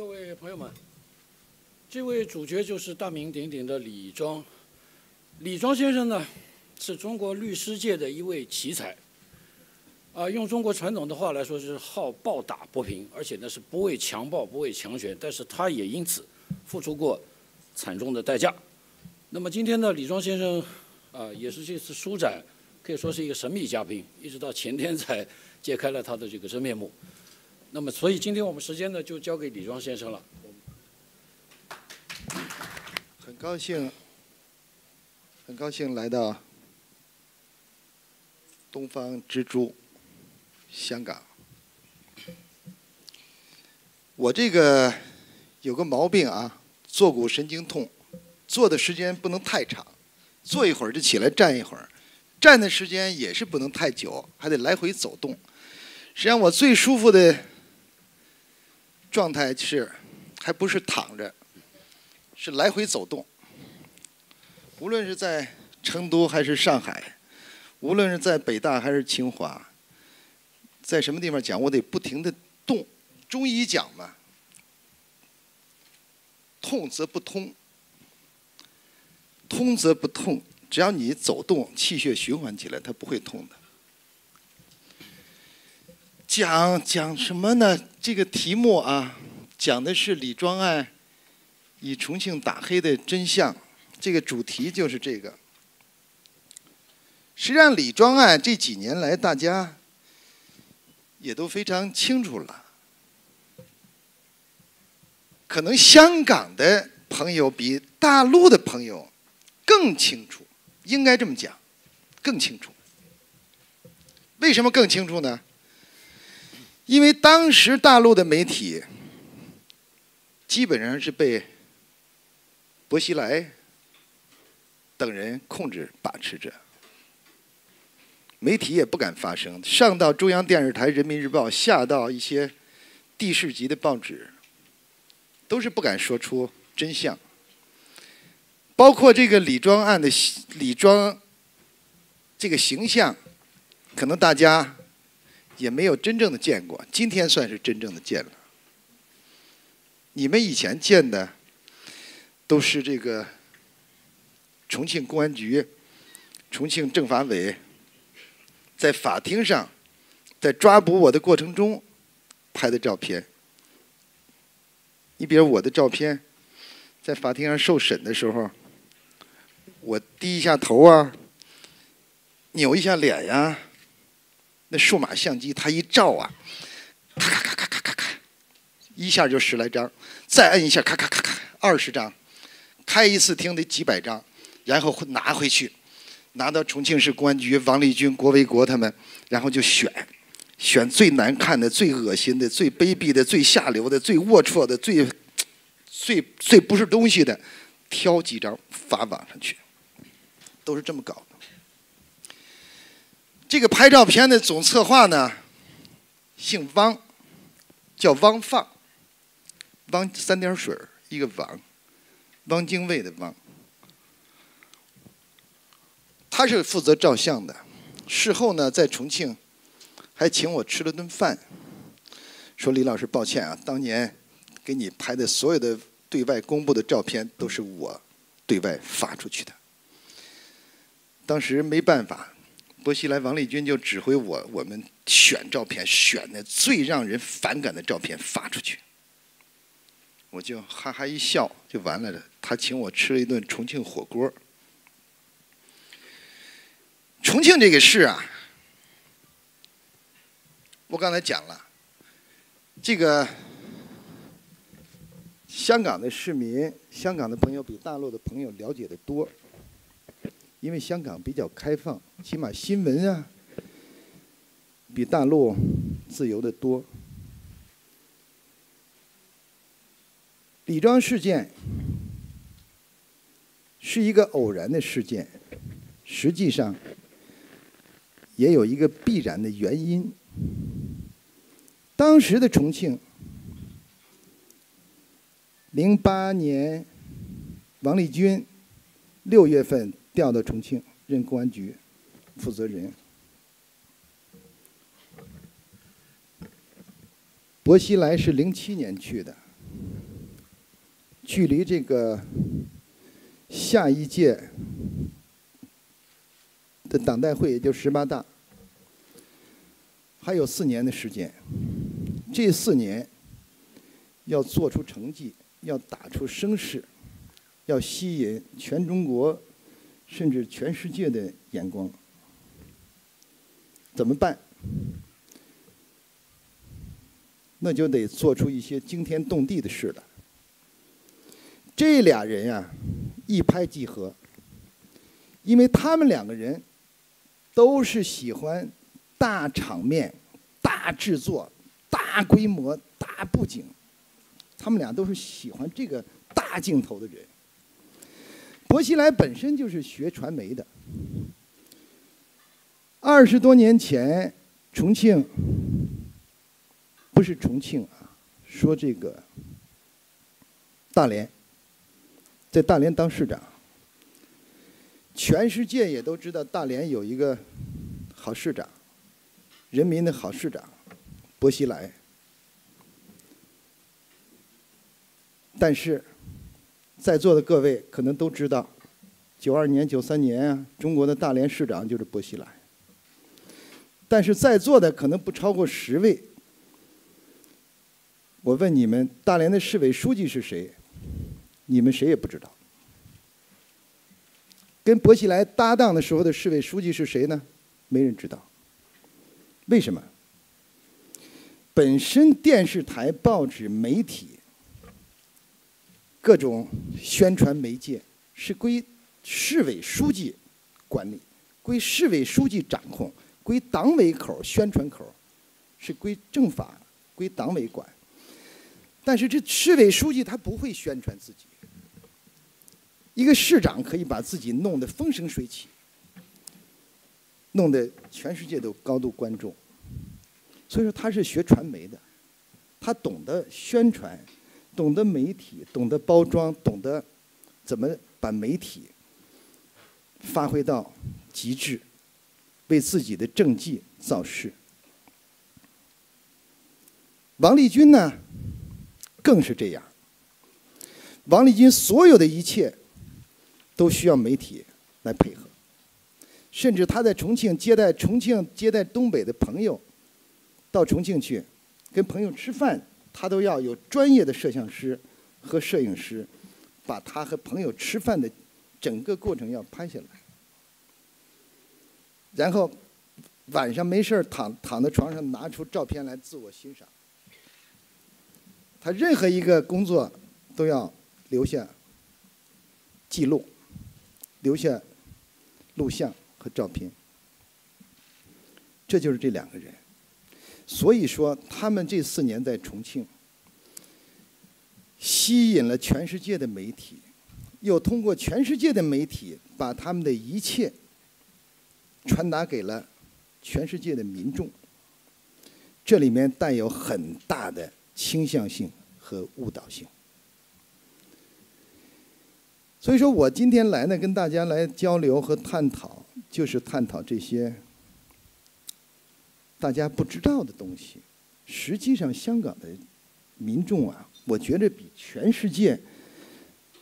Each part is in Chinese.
各位朋友们，这位主角就是大名鼎鼎的李庄。李庄先生呢，是中国律师界的一位奇才。啊，用中国传统的话来说，是好暴打不平，而且呢是不畏强暴、不畏强权，但是他也因此付出过惨重的代价。那么今天呢，李庄先生啊，也是这次书展可以说是一个神秘嘉宾，一直到前天才揭开了他的这个真面目。那么，所以今天我们时间呢就交给李庄先生了。很高兴，很高兴来到东方之珠。香港，我这个有个毛病啊，坐骨神经痛，坐的时间不能太长，坐一会儿就起来站一会儿，站的时间也是不能太久，还得来回走动。实际上，我最舒服的状态是，还不是躺着，是来回走动。无论是在成都还是上海，无论是在北大还是清华。在什么地方讲，我得不停的动。中医讲嘛，痛则不通，通则不痛。只要你走动，气血循环起来，它不会痛的。讲讲什么呢？这个题目啊，讲的是李庄案以重庆打黑的真相。这个主题就是这个。实际上，李庄案这几年来，大家。也都非常清楚了，可能香港的朋友比大陆的朋友更清楚，应该这么讲，更清楚。为什么更清楚呢？因为当时大陆的媒体基本上是被薄熙来等人控制把持着。媒体也不敢发声，上到中央电视台、人民日报，下到一些地市级的报纸，都是不敢说出真相。包括这个李庄案的李庄这个形象，可能大家也没有真正的见过，今天算是真正的见了。你们以前见的都是这个重庆公安局、重庆政法委。在法庭上，在抓捕我的过程中拍的照片。你比如我的照片，在法庭上受审的时候，我低一下头啊，扭一下脸呀，那数码相机它一照啊，咔咔咔咔咔咔咔，一下就十来张，再摁一下，咔咔咔咔，二十张，开一次庭得几百张，然后拿回去。拿到重庆市公安局，王立军、郭维国他们，然后就选，选最难看的、最恶心的、最卑鄙的、最下流的、最龌龊的、最最最不是东西的，挑几张发网上去，都是这么搞的。这个拍照片的总策划呢，姓汪，叫汪放，汪三点水一个汪，汪精卫的汪。他是负责照相的，事后呢，在重庆还请我吃了顿饭，说李老师抱歉啊，当年给你拍的所有的对外公布的照片都是我对外发出去的。当时没办法，薄熙来、王立军就指挥我，我们选照片，选的最让人反感的照片发出去。我就哈哈一笑就完了。他请我吃了一顿重庆火锅。重庆这个事啊，我刚才讲了，这个香港的市民、香港的朋友比大陆的朋友了解的多，因为香港比较开放，起码新闻啊比大陆自由的多。李庄事件是一个偶然的事件，实际上。也有一个必然的原因。当时的重庆，零八年，王立军六月份调到重庆任公安局负责人，薄熙来是零七年去的，距离这个下一届的党代会，也就十八大，还有四年的时间。这四年要做出成绩，要打出声势，要吸引全中国甚至全世界的眼光。怎么办？那就得做出一些惊天动地的事来。这俩人呀，一拍即合，因为他们两个人都是喜欢大场面、大制作、大规模、大布景，他们俩都是喜欢这个大镜头的人。薄熙来本身就是学传媒的，二十多年前，重庆不是重庆啊，说这个大连。在大连当市长，全世界也都知道大连有一个好市长，人民的好市长，薄熙来。但是，在座的各位可能都知道，九二年、九三年啊，中国的大连市长就是薄熙来。但是在座的可能不超过十位，我问你们，大连的市委书记是谁？你们谁也不知道。跟薄熙来搭档的时候的市委书记是谁呢？没人知道。为什么？本身电视台、报纸、媒体、各种宣传媒介是归市委书记管理，归市委书记掌控，归党委口宣传口，是归政法、归党委管。但是这市委书记他不会宣传自己。一个市长可以把自己弄得风生水起，弄得全世界都高度关注。所以说他是学传媒的，他懂得宣传，懂得媒体，懂得包装，懂得怎么把媒体发挥到极致，为自己的政绩造势。王立军呢，更是这样。王立军所有的一切。都需要媒体来配合，甚至他在重庆接待重庆接待东北的朋友，到重庆去跟朋友吃饭，他都要有专业的摄像师和摄影师，把他和朋友吃饭的整个过程要拍下来，然后晚上没事躺躺在床上拿出照片来自我欣赏。他任何一个工作都要留下记录。留下录像和照片，这就是这两个人。所以说，他们这四年在重庆，吸引了全世界的媒体，又通过全世界的媒体，把他们的一切传达给了全世界的民众。这里面带有很大的倾向性和误导性。所以说我今天来呢，跟大家来交流和探讨，就是探讨这些大家不知道的东西。实际上，香港的民众啊，我觉得比全世界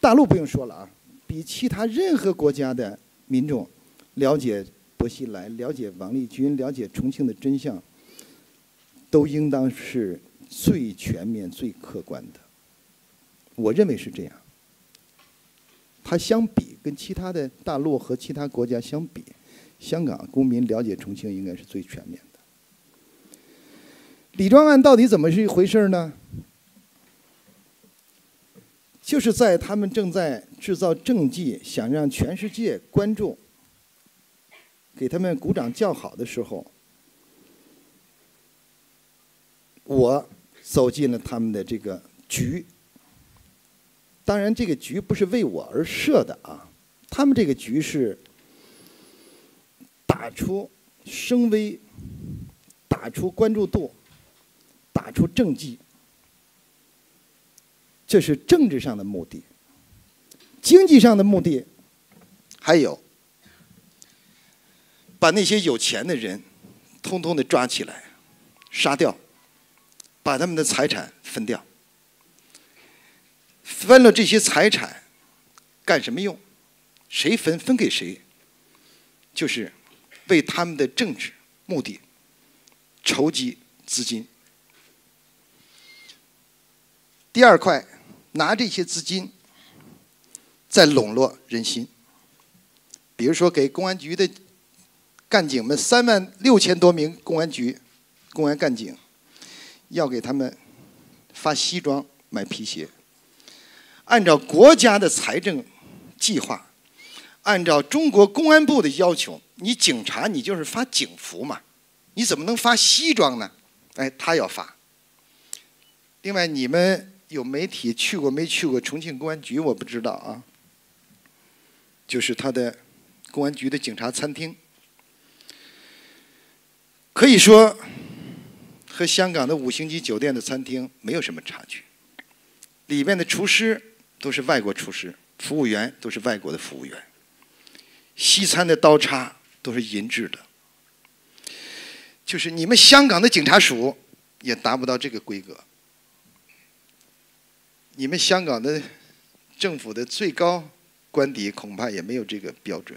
大陆不用说了啊，比其他任何国家的民众了解薄熙来、了解王立军、了解重庆的真相，都应当是最全面、最客观的。我认为是这样。它相比跟其他的大陆和其他国家相比，香港公民了解重庆应该是最全面。李庄案到底怎么是一回事呢？就是在他们正在制造政绩，想让全世界关注，给他们鼓掌叫好的时候，我走进了他们的这个局。当然，这个局不是为我而设的啊！他们这个局是打出声威，打出关注度，打出政绩，这是政治上的目的。经济上的目的还有，把那些有钱的人通通的抓起来，杀掉，把他们的财产分掉。分了这些财产干什么用？谁分分给谁？就是为他们的政治目的筹集资金。第二块，拿这些资金在笼络人心。比如说，给公安局的干警们三万六千多名公安局公安干警，要给他们发西装、买皮鞋。按照国家的财政计划，按照中国公安部的要求，你警察你就是发警服嘛，你怎么能发西装呢？哎，他要发。另外，你们有媒体去过没去过重庆公安局？我不知道啊。就是他的公安局的警察餐厅，可以说和香港的五星级酒店的餐厅没有什么差距，里面的厨师。都是外国厨师，服务员都是外国的服务员。西餐的刀叉都是银制的，就是你们香港的警察署也达不到这个规格。你们香港的政府的最高官邸恐怕也没有这个标准。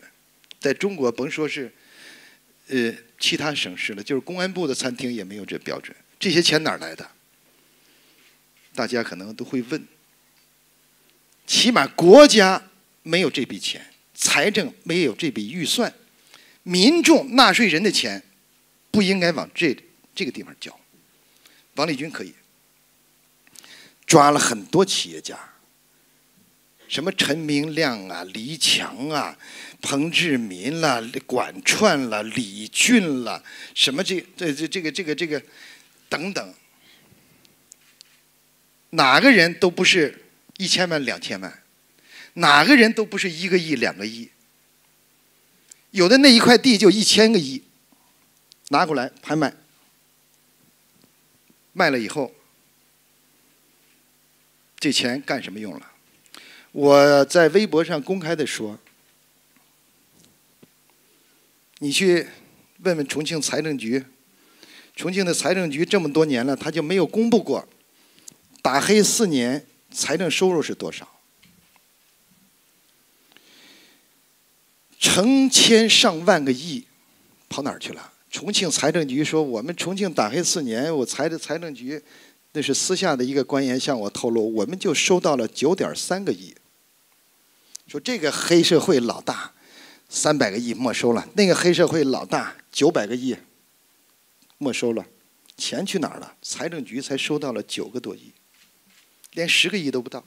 在中国，甭说是呃其他省市了，就是公安部的餐厅也没有这标准。这些钱哪儿来的？大家可能都会问。起码国家没有这笔钱，财政没有这笔预算，民众纳税人的钱不应该往这这个地方交。王立军可以抓了很多企业家，什么陈明亮啊、黎强啊、彭志民啦、管串啦、李俊啦，什么这这这这个这个这个等等，哪个人都不是。一千万、两千万，哪个人都不是一个亿、两个亿。有的那一块地就一千个亿，拿过来拍卖，卖了以后，这钱干什么用了？我在微博上公开的说，你去问问重庆财政局，重庆的财政局这么多年了，他就没有公布过打黑四年。财政收入是多少？成千上万个亿跑哪儿去了？重庆财政局说，我们重庆打黑四年，我财的财政局那是私下的一个官员向我透露，我们就收到了九点三个亿。说这个黑社会老大三百个亿没收了，那个黑社会老大九百个亿没收了，钱去哪儿了？财政局才收到了九个多亿。连十个亿都不到。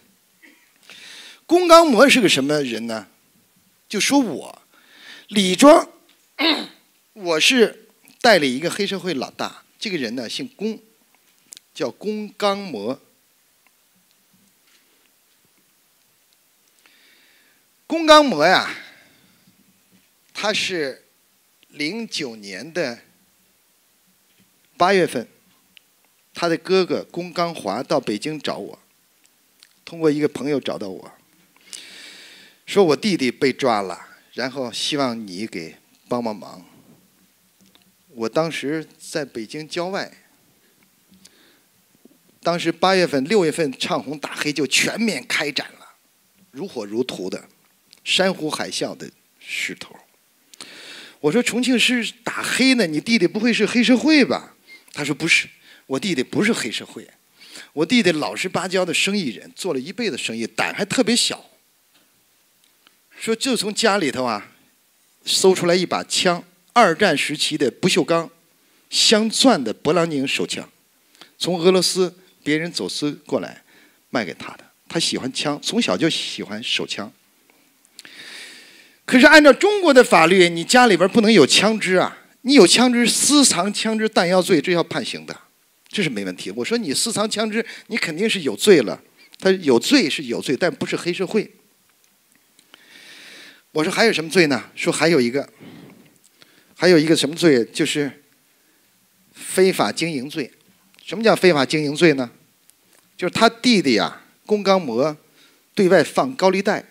龚刚模是个什么人呢？就说我李庄，我是代理一个黑社会老大。这个人呢姓龚，叫龚刚模。龚刚模呀，他是零九年的八月份，他的哥哥龚刚华到北京找我。通过一个朋友找到我，说我弟弟被抓了，然后希望你给帮帮忙。我当时在北京郊外，当时八月份、六月份唱红打黑就全面开展了，如火如荼的，山呼海啸的势头。我说重庆市打黑呢，你弟弟不会是黑社会吧？他说不是，我弟弟不是黑社会。我弟弟老实巴交的生意人，做了一辈子生意，胆还特别小。说就从家里头啊，搜出来一把枪，二战时期的不锈钢镶钻的勃朗宁手枪，从俄罗斯别人走私过来卖给他的。他喜欢枪，从小就喜欢手枪。可是按照中国的法律，你家里边不能有枪支啊！你有枪支，私藏枪支弹药罪，这要判刑的。这是没问题。我说你私藏枪支，你肯定是有罪了。他有罪是有罪，但不是黑社会。我说还有什么罪呢？说还有一个，还有一个什么罪？就是非法经营罪。什么叫非法经营罪呢？就是他弟弟呀，龚刚模对外放高利贷。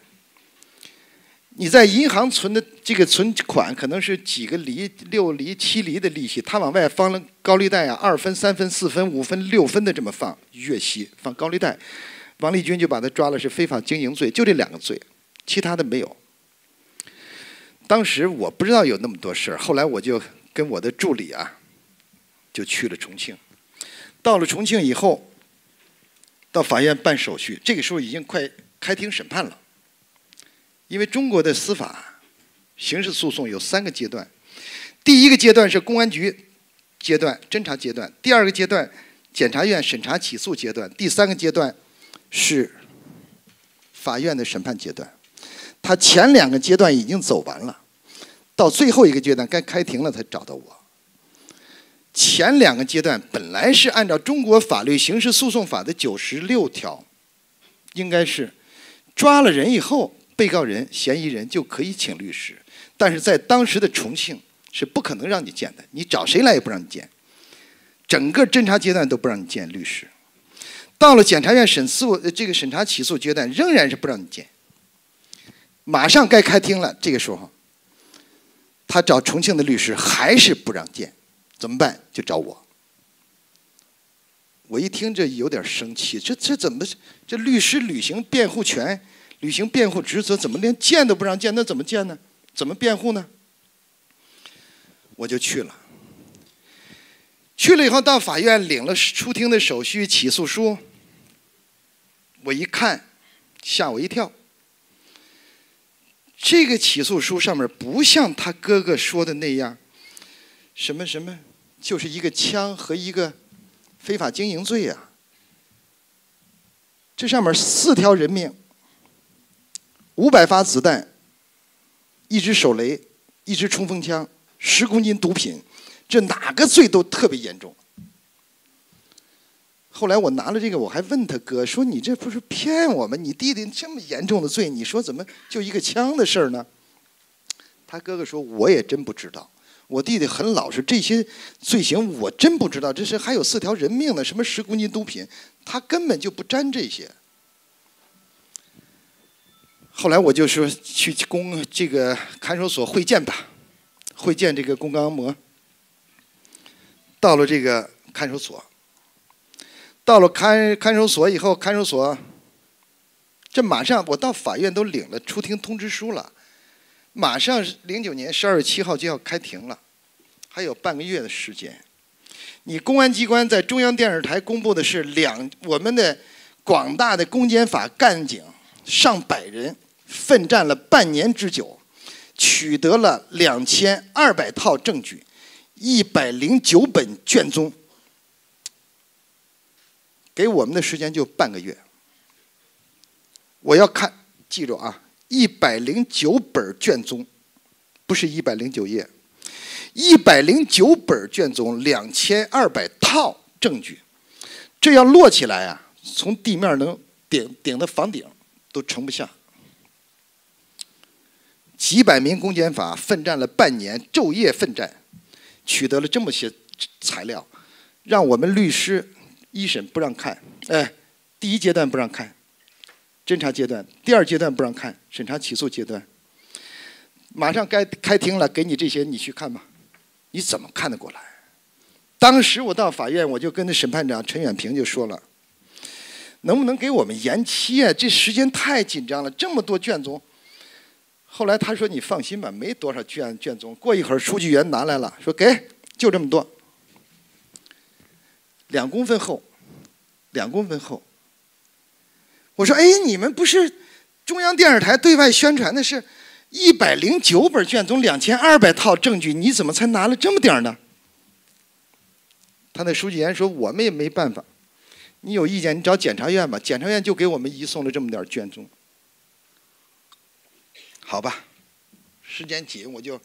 你在银行存的这个存款可能是几个厘、六厘、七厘的利息，他往外放了高利贷啊，二分、三分、四分、五分、六分的这么放，月息放高利贷，王立军就把他抓了，是非法经营罪，就这两个罪，其他的没有。当时我不知道有那么多事儿，后来我就跟我的助理啊，就去了重庆。到了重庆以后，到法院办手续，这个时候已经快开庭审判了。因为中国的司法刑事诉讼有三个阶段，第一个阶段是公安局阶段侦查阶段，第二个阶段检察院审查起诉阶段，第三个阶段是法院的审判阶段。他前两个阶段已经走完了，到最后一个阶段该开庭了才找到我。前两个阶段本来是按照中国法律刑事诉讼法的九十六条，应该是抓了人以后。被告人、嫌疑人就可以请律师，但是在当时的重庆是不可能让你见的，你找谁来也不让你见，整个侦查阶段都不让你见律师。到了检察院审诉这个审查起诉阶段，仍然是不让你见。马上该开庭了，这个时候，他找重庆的律师还是不让见，怎么办？就找我。我一听这有点生气，这这怎么这律师履行辩护权？履行辩护职责，怎么连见都不让见？那怎么见呢？怎么辩护呢？我就去了。去了以后，到法院领了出庭的手续、起诉书。我一看，吓我一跳。这个起诉书上面不像他哥哥说的那样，什么什么，就是一个枪和一个非法经营罪呀。这上面四条人命。五百发子弹，一支手雷，一支冲锋枪，十公斤毒品，这哪个罪都特别严重。后来我拿了这个，我还问他哥说：“你这不是骗我吗？你弟弟这么严重的罪，你说怎么就一个枪的事儿呢？”他哥哥说：“我也真不知道，我弟弟很老实，这些罪行我真不知道。这是还有四条人命呢，什么十公斤毒品，他根本就不沾这些。”后来我就说去公这个看守所会见吧，会见这个龚刚模。到了这个看守所，到了看看守所以后，看守所这马上我到法院都领了出庭通知书了，马上零九年十二月七号就要开庭了，还有半个月的时间。你公安机关在中央电视台公布的是两我们的广大的公检法干警上百人。奋战了半年之久，取得了两千二百套证据，一百零九本卷宗。给我们的时间就半个月。我要看，记住啊，一百零九本卷宗，不是一百零九页，一百零九本卷宗，两千二百套证据，这要摞起来啊，从地面能顶顶到房顶都盛不下。几百名公检法奋战了半年，昼夜奋战，取得了这么些材料，让我们律师一审不让看，哎，第一阶段不让看，侦查阶段，第二阶段不让看，审查起诉阶段，马上该开庭了，给你这些，你去看吧，你怎么看得过来？当时我到法院，我就跟那审判长陈远平就说了，能不能给我们延期啊？这时间太紧张了，这么多卷宗。后来他说：“你放心吧，没多少卷卷宗。”过一会儿，书记员拿来了，说：“给，就这么多，两公分厚，两公分厚。”我说：“哎，你们不是中央电视台对外宣传的是一百零九本卷宗，两千二百套证据，你怎么才拿了这么点儿呢？”他那书记员说：“我们也没办法，你有意见你找检察院吧，检察院就给我们移送了这么点卷宗。”好吧，时间紧，我就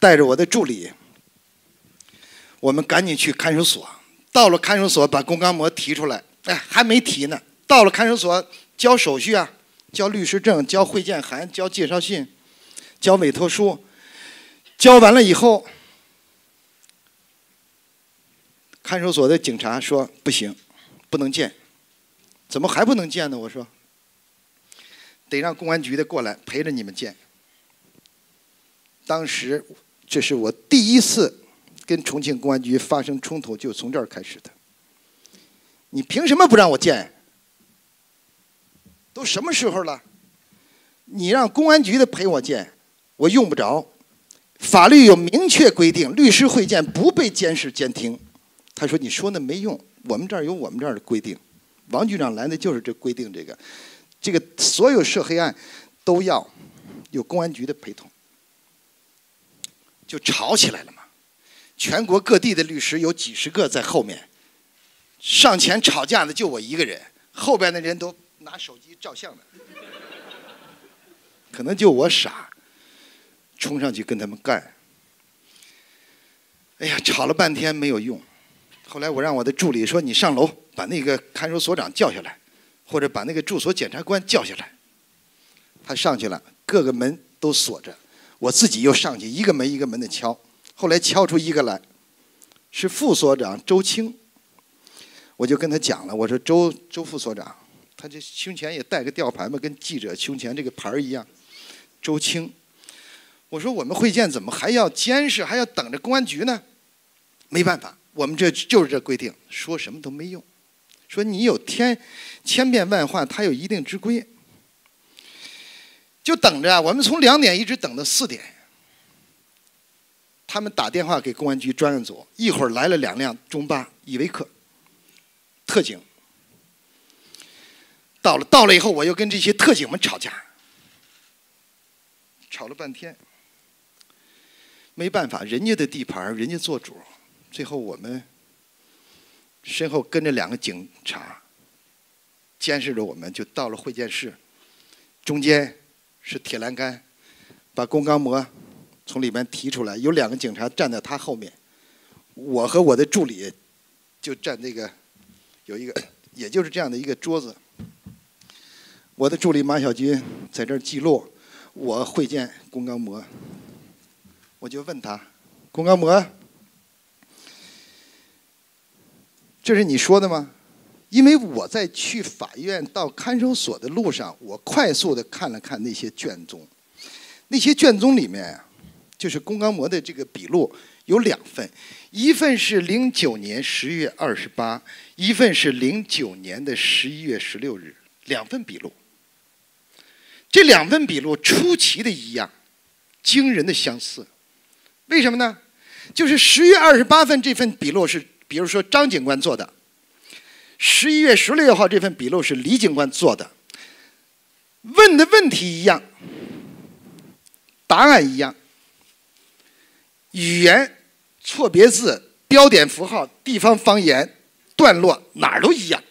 带着我的助理，我们赶紧去看守所。到了看守所，把龚刚模提出来，哎，还没提呢。到了看守所，交手续啊，交律师证，交会见函，交介绍信，交委托书。交完了以后，看守所的警察说不行，不能见。怎么还不能见呢？我说。得让公安局的过来陪着你们见。当时这是我第一次跟重庆公安局发生冲突，就从这儿开始的。你凭什么不让我见？都什么时候了？你让公安局的陪我见，我用不着。法律有明确规定，律师会见不被监视监听。他说：“你说那没用，我们这儿有我们这儿的规定。”王局长来的就是这规定，这个，这个所有涉黑案都要有公安局的陪同，就吵起来了嘛。全国各地的律师有几十个在后面，上前吵架的就我一个人，后边的人都拿手机照相的，可能就我傻，冲上去跟他们干。哎呀，吵了半天没有用。后来我让我的助理说：“你上楼把那个看守所长叫下来，或者把那个住所检察官叫下来。”他上去了，各个门都锁着，我自己又上去一个门一个门的敲。后来敲出一个来，是副所长周青。我就跟他讲了，我说：“周周副所长，他这胸前也带个吊牌嘛，跟记者胸前这个牌儿一样。”周青，我说：“我们会见怎么还要监视，还要等着公安局呢？”没办法。我们这就是这规定，说什么都没用。说你有天千变万化，它有一定之规。就等着，我们从两点一直等到四点。他们打电话给公安局专案组，一会儿来了两辆中巴依维柯，特警。到了，到了以后，我又跟这些特警们吵架，吵了半天，没办法，人家的地盘，人家做主。最后，我们身后跟着两个警察，监视着我们，就到了会见室。中间是铁栏杆，把龚刚模从里面提出来，有两个警察站在他后面。我和我的助理就站那个有一个，也就是这样的一个桌子。我的助理马小军在这儿记录，我会见龚刚模，我就问他，龚刚模。这是你说的吗？因为我在去法院到看守所的路上，我快速的看了看那些卷宗，那些卷宗里面，就是龚刚模的这个笔录有两份，一份是零九年十月二十八，一份是零九年的十一月十六日，两份笔录。这两份笔录出奇的一样，惊人的相似，为什么呢？就是十月二十八份这份笔录是。比如说张警官做的，十一月十六号这份笔录是李警官做的，问的问题一样，答案一样，语言、错别字、标点符号、地方方言、段落哪儿都一样。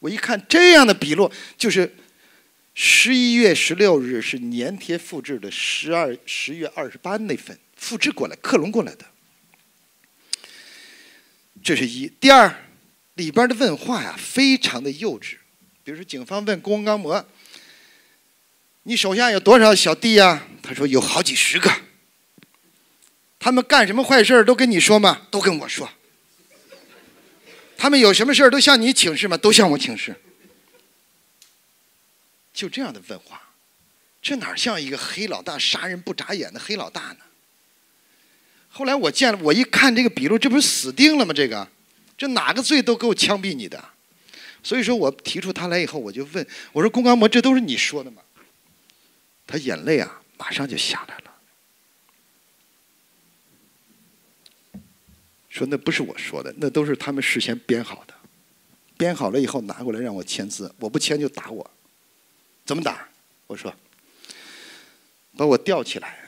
我一看这样的笔录，就是十一月十六日是粘贴复制的十二十月二十八那份复制过来、克隆过来的。这是一，第二，里边的问话呀，非常的幼稚。比如说，警方问龚刚模：“你手下有多少小弟呀？”他说：“有好几十个。”他们干什么坏事都跟你说吗？都跟我说。他们有什么事都向你请示吗？都向我请示。就这样的问话，这哪像一个黑老大杀人不眨眼的黑老大呢？后来我见了，我一看这个笔录，这不是死定了吗？这个，这哪个罪都够枪毙你的。所以说我提出他来以后，我就问我说：“龚刚模，这都是你说的吗？”他眼泪啊，马上就下来了，说：“那不是我说的，那都是他们事先编好的，编好了以后拿过来让我签字，我不签就打我。怎么打？我说，把我吊起来。”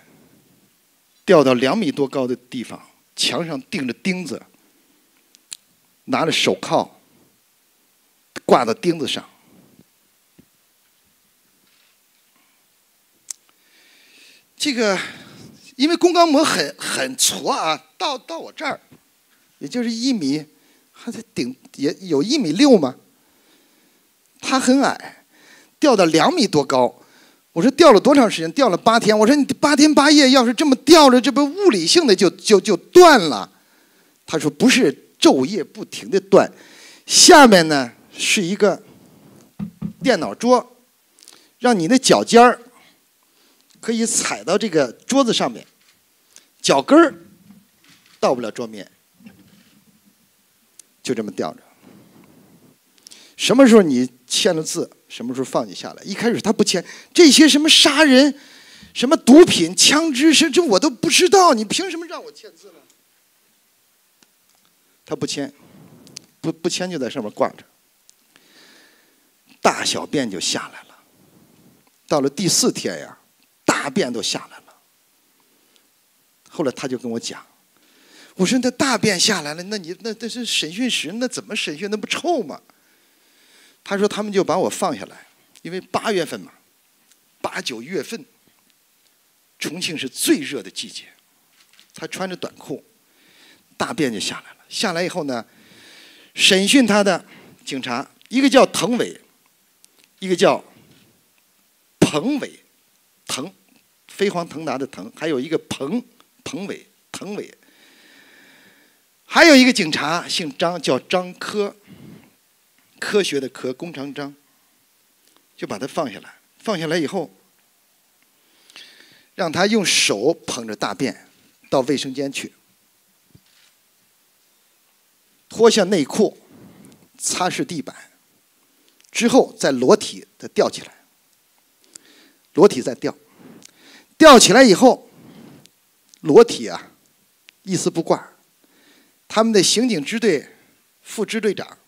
吊到两米多高的地方，墙上钉着钉子，拿着手铐挂到钉子上。这个，因为龚刚模很很矬啊，到到我这儿，也就是一米，还得顶也有一米六嘛。他很矮，吊到两米多高。我说吊了多长时间？吊了八天。我说你八天八夜要是这么吊着，这不物理性的就就就断了。他说不是昼夜不停的断，下面呢是一个电脑桌，让你的脚尖儿可以踩到这个桌子上面，脚跟儿到不了桌面，就这么吊着。什么时候你？签了字，什么时候放你下来？一开始他不签，这些什么杀人、什么毒品、枪支，甚至我都不知道，你凭什么让我签字呢？他不签，不不签就在上面挂着，大小便就下来了。到了第四天呀，大便都下来了。后来他就跟我讲，我说那大便下来了，那你那那是审讯室，那怎么审讯？那不臭吗？他说他们就把我放下来，因为八月份嘛，八九月份，重庆是最热的季节。他穿着短裤，大便就下来了。下来以后呢，审讯他的警察，一个叫滕伟，一个叫彭伟，滕，飞黄腾达的腾，还有一个彭。彭伟，滕伟，还有一个警察姓张，叫张科，科学的科，工长张，就把他放下来。放下来以后，让他用手捧着大便到卫生间去，脱下内裤，擦拭地板，之后再裸体的吊起来，裸体再吊，吊起来以后。裸体啊，一丝不挂。他们的刑警支队副支队长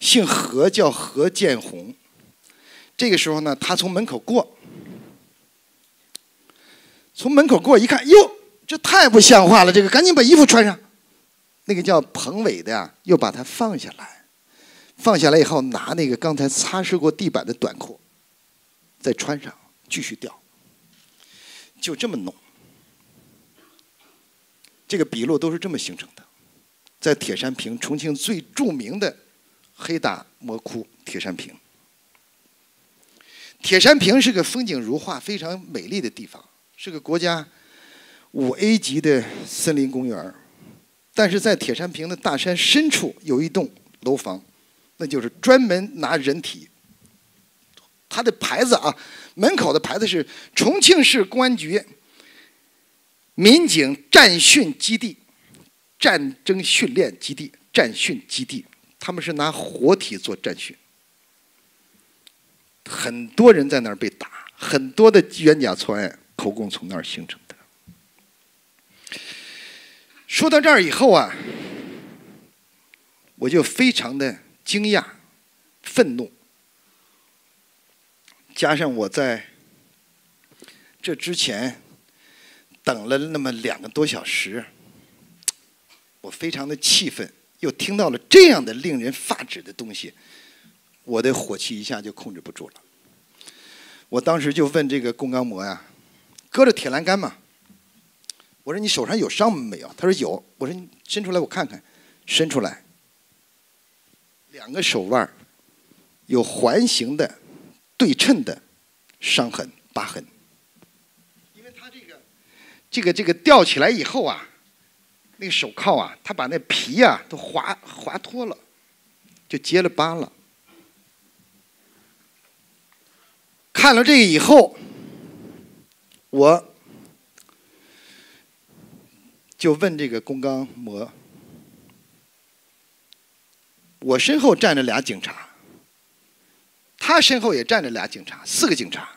姓何，叫何建红。这个时候呢，他从门口过，从门口过一看，哟，这太不像话了！这个赶紧把衣服穿上。那个叫彭伟的呀，又把他放下来，放下来以后，拿那个刚才擦拭过地板的短裤再穿上，继续掉，就这么弄。这个笔录都是这么形成的，在铁山坪，重庆最著名的黑大魔窟铁山坪。铁山坪是个风景如画、非常美丽的地方，是个国家五 A 级的森林公园但是在铁山坪的大山深处有一栋楼房，那就是专门拿人体。它的牌子啊，门口的牌子是重庆市公安局。民警战训基地、战争训练基地、战训基地，他们是拿活体做战训，很多人在那儿被打，很多的冤假错案口供从那儿形成的。说到这儿以后啊，我就非常的惊讶、愤怒，加上我在这之前。等了那么两个多小时，我非常的气愤，又听到了这样的令人发指的东西，我的火气一下就控制不住了。我当时就问这个龚刚模呀，搁着铁栏杆嘛，我说你手上有伤没有？他说有。我说你伸出来我看看，伸出来，两个手腕有环形的、对称的伤痕、疤痕。因为他这个这个这个吊起来以后啊，那个手铐啊，他把那皮啊都划划脱了，就结了疤了。看了这个以后，我就问这个龚刚模，我身后站着俩警察，他身后也站着俩警察，四个警察。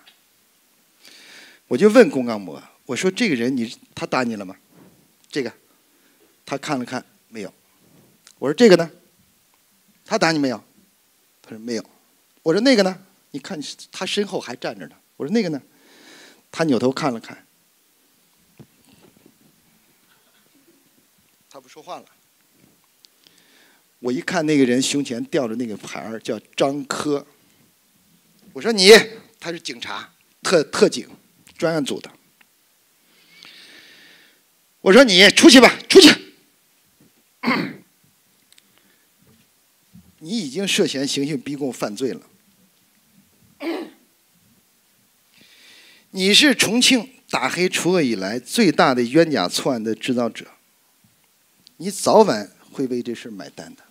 我就问龚刚模。我说这个人你他打你了吗？这个，他看了看没有。我说这个呢？他打你没有？他说没有。我说那个呢？你看他身后还站着呢。我说那个呢？他扭头看了看，他不说话了。我一看那个人胸前吊着那个牌儿叫张科。我说你他是警察，特特警，专案组的。我说你出去吧，出去！你已经涉嫌刑讯逼供犯罪了。你是重庆打黑除恶以来最大的冤假错案的制造者，你早晚会为这事买单的。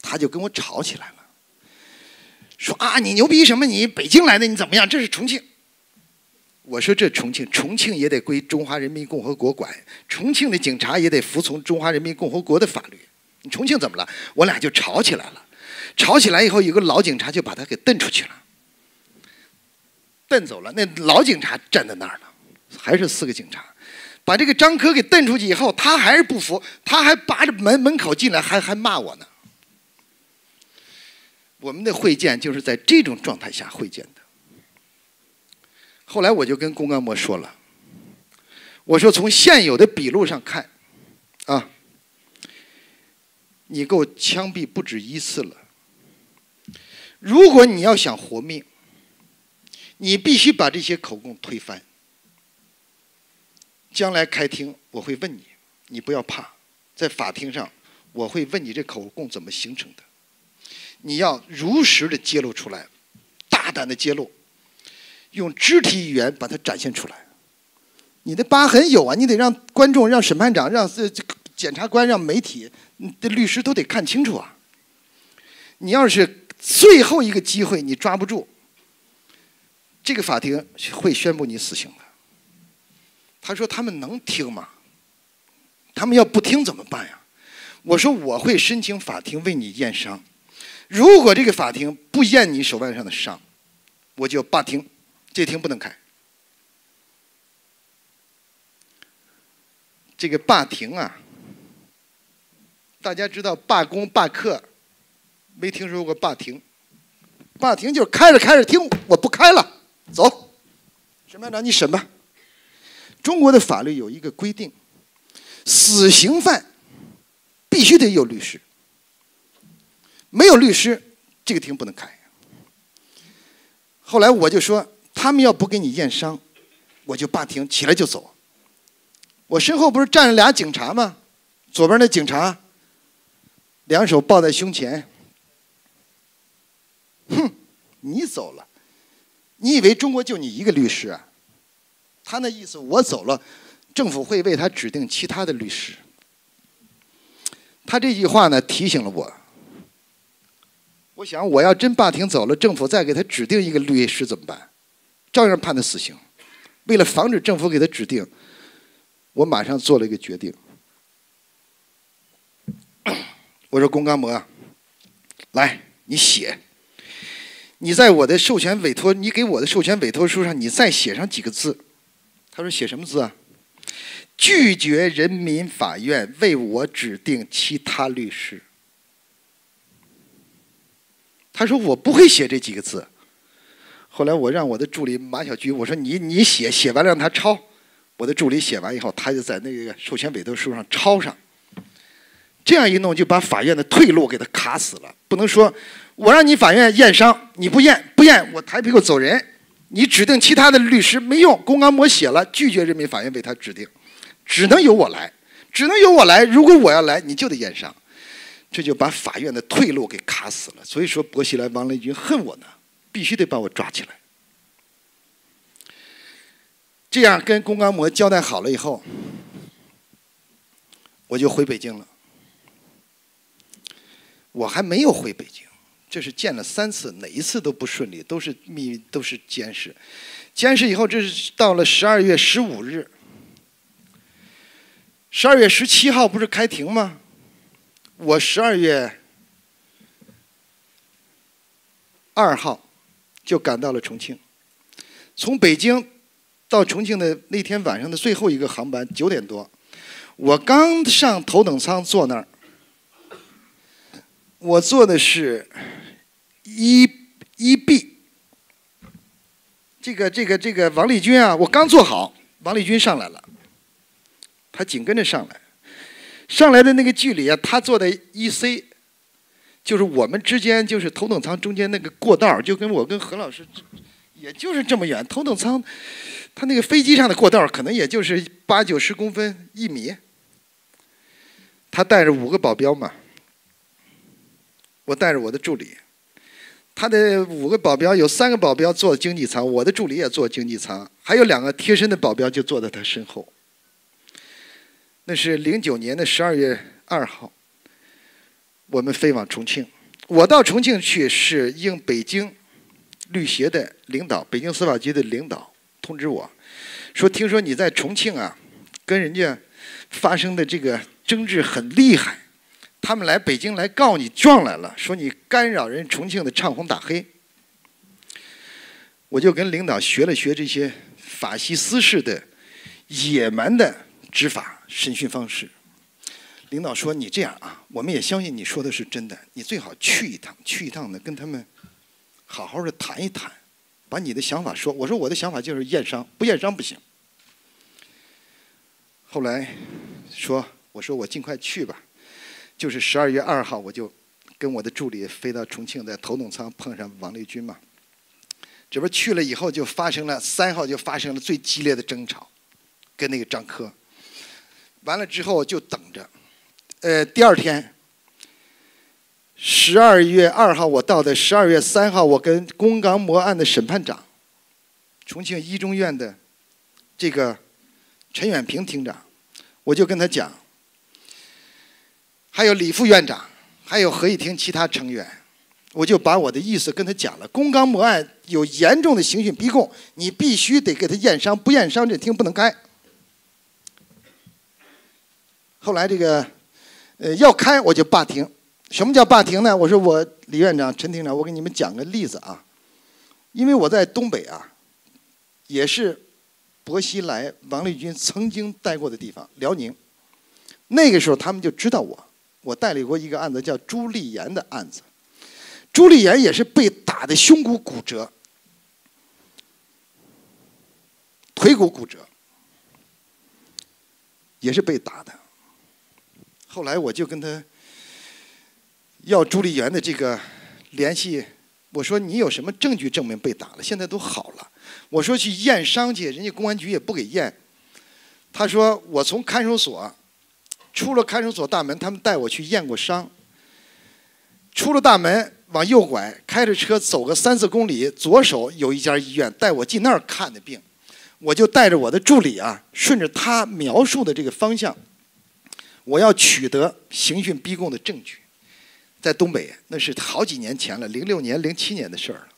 他就跟我吵起来了，说啊，你牛逼什么？你北京来的，你怎么样？这是重庆。我说这重庆，重庆也得归中华人民共和国管，重庆的警察也得服从中华人民共和国的法律。你重庆怎么了？我俩就吵起来了。吵起来以后，有个老警察就把他给蹬出去了，蹬走了。那老警察站在那儿呢，还是四个警察，把这个张科给蹬出去以后，他还是不服，他还扒着门门口进来，还还骂我呢。我们的会见就是在这种状态下会见的。后来我就跟公安模说了，我说从现有的笔录上看，啊，你给我枪毙不止一次了。如果你要想活命，你必须把这些口供推翻。将来开庭我会问你，你不要怕，在法庭上我会问你这口供怎么形成的，你要如实的揭露出来，大胆的揭露，用肢体语言把它展现出来。你的疤痕有啊，你得让观众、让审判长、让这检察官、让媒体的律师都得看清楚啊。你要是最后一个机会你抓不住，这个法庭会宣布你死刑的。他说：“他们能听吗？他们要不听怎么办呀？”我说：“我会申请法庭为你验伤。如果这个法庭不验你手腕上的伤，我就罢庭，这庭不能开。这个罢庭啊，大家知道罢工罢课，没听说过罢庭。罢庭就是开着开着庭，我不开了，走，审判长你审吧。中国的法律有一个规定，死刑犯必须得有律师，没有律师，这个庭不能开。后来我就说，他们要不给你验伤，我就罢庭，起来就走。我身后不是站着俩警察吗？左边那警察，两手抱在胸前，哼，你走了，你以为中国就你一个律师啊？他那意思，我走了，政府会为他指定其他的律师。他这句话呢，提醒了我。我想，我要真罢庭走了，政府再给他指定一个律师怎么办？照样判他死刑。为了防止政府给他指定，我马上做了一个决定。我说：“龚刚模，来，你写。你在我的授权委托，你给我的授权委托书上，你再写上几个字。”他说：“写什么字啊？拒绝人民法院为我指定其他律师。”他说：“我不会写这几个字。”后来我让我的助理马小菊，我说：“你你写，写完让他抄。”我的助理写完以后，他就在那个授权委托书上抄上。这样一弄，就把法院的退路给他卡死了。不能说我让你法院验伤，你不验不验，我抬屁股走人。你指定其他的律师没用，公安模写了，拒绝人民法院为他指定，只能由我来，只能由我来。如果我要来，你就得验伤，这就把法院的退路给卡死了。所以说，薄熙来、王立军恨我呢，必须得把我抓起来。这样跟公刚模交代好了以后，我就回北京了。我还没有回北京。这是见了三次，哪一次都不顺利，都是密，都是监视。监视以后，这是到了十二月十五日，十二月十七号不是开庭吗？我十二月二号就赶到了重庆，从北京到重庆的那天晚上的最后一个航班九点多，我刚上头等舱坐那儿，我坐的是。一一 B，这个这个这个王立军啊，我刚坐好，王立军上来了，他紧跟着上来，上来的那个距离啊，他坐在一 C，就是我们之间就是头等舱中间那个过道，就跟我跟何老师，也就是这么远。头等舱，他那个飞机上的过道可能也就是八九十公分一米，他带着五个保镖嘛，我带着我的助理。他的五个保镖有三个保镖坐经济舱，我的助理也坐经济舱，还有两个贴身的保镖就坐在他身后。那是零九年的十二月二号，我们飞往重庆。我到重庆去是应北京律协的领导、北京司法局的领导通知我，说听说你在重庆啊，跟人家发生的这个争执很厉害。他们来北京来告你状来了，说你干扰人重庆的唱红打黑。我就跟领导学了学这些法西斯式的野蛮的执法审讯方式。领导说：“你这样啊，我们也相信你说的是真的。你最好去一趟，去一趟呢，跟他们好好的谈一谈，把你的想法说。”我说：“我的想法就是验伤，不验伤不行。”后来说：“我说我尽快去吧。”就是十二月二号，我就跟我的助理飞到重庆，在头等舱碰上王立军嘛。这不去了以后，就发生了三号就发生了最激烈的争吵，跟那个张科。完了之后就等着，呃，第二天，十二月二号我到的，十二月三号我跟宫刚模案的审判长，重庆一中院的这个陈远平厅长，我就跟他讲。还有李副院长，还有合议庭其他成员，我就把我的意思跟他讲了。宫刚模案有严重的刑讯逼供，你必须得给他验伤，不验伤这庭不能开。后来这个，呃，要开我就罢庭。什么叫罢庭呢？我说我李院长、陈厅长，我给你们讲个例子啊。因为我在东北啊，也是薄熙来、王立军曾经待过的地方，辽宁。那个时候他们就知道我。我代理过一个案子，叫朱立岩的案子。朱立岩也是被打的胸骨骨折，腿骨骨折，也是被打的。后来我就跟他要朱立炎的这个联系，我说你有什么证据证明被打了？现在都好了。我说去验伤去，人家公安局也不给验。他说我从看守所。出了看守所大门，他们带我去验过伤。出了大门，往右拐，开着车走个三四公里，左手有一家医院，带我进那儿看的病。我就带着我的助理啊，顺着他描述的这个方向，我要取得刑讯逼供的证据。在东北，那是好几年前了，零六年、零七年的事儿了。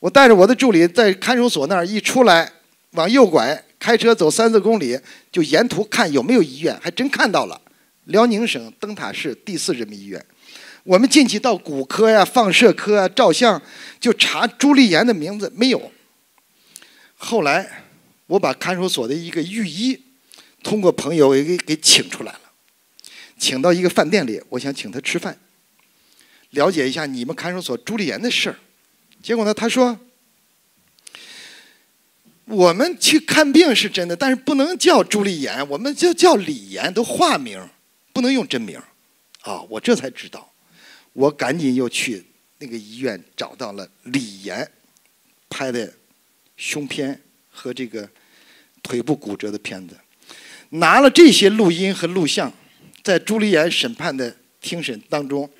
我带着我的助理在看守所那儿一出来，往右拐。开车走三四公里，就沿途看有没有医院，还真看到了，辽宁省灯塔市第四人民医院。我们进去到骨科呀、放射科啊、照相，就查朱立炎的名字没有。后来我把看守所的一个御医，通过朋友也给给请出来了，请到一个饭店里，我想请他吃饭，了解一下你们看守所朱立炎的事儿。结果呢，他说。我们去看病是真的，但是不能叫朱立炎，我们就叫李妍，都化名，不能用真名。啊，我这才知道，我赶紧又去那个医院找到了李炎拍的胸片和这个腿部骨折的片子，拿了这些录音和录像，在朱立炎审判的庭审当中，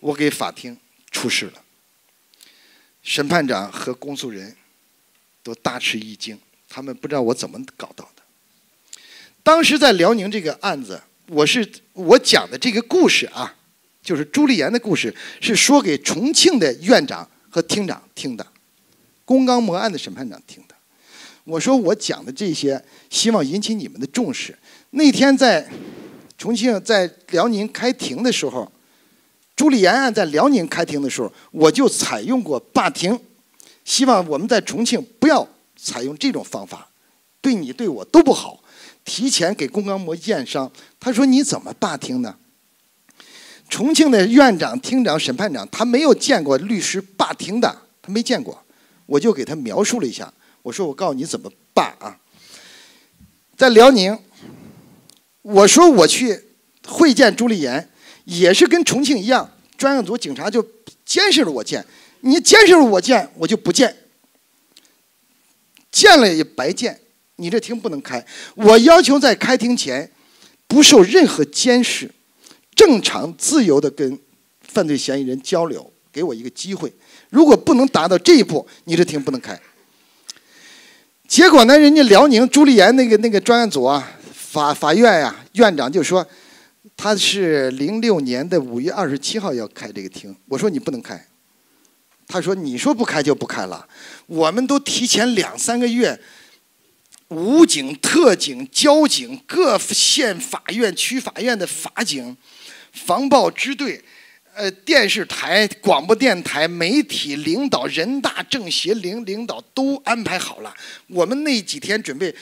我给法庭出示了，审判长和公诉人。都大吃一惊，他们不知道我怎么搞到的。当时在辽宁这个案子，我是我讲的这个故事啊，就是朱立炎的故事，是说给重庆的院长和厅长听的，宫冈模案的审判长听的。我说我讲的这些，希望引起你们的重视。那天在重庆在辽宁开庭的时候，朱立岩案在辽宁开庭的时候，我就采用过罢庭。希望我们在重庆不要采用这种方法，对你对我都不好。提前给公刚模验伤，他说你怎么罢庭呢？重庆的院长、厅长、审判长，他没有见过律师罢庭的，他没见过。我就给他描述了一下，我说我告诉你怎么办啊。在辽宁，我说我去会见朱立炎，也是跟重庆一样，专案组警察就监视着我见。你监视着我见，我就不见。见了也白见，你这庭不能开。我要求在开庭前不受任何监视，正常自由的跟犯罪嫌疑人交流，给我一个机会。如果不能达到这一步，你这庭不能开。结果呢，人家辽宁朱立岩那个那个专案组啊，法法院呀，院长就说他是零六年的五月二十七号要开这个庭，我说你不能开。他说：“你说不开就不开了，我们都提前两三个月，武警、特警、交警、各县法院、区法院的法警、防暴支队。呃，电视台、广播电台、媒体领导、人大政协领领导都安排好了。我们那几天准备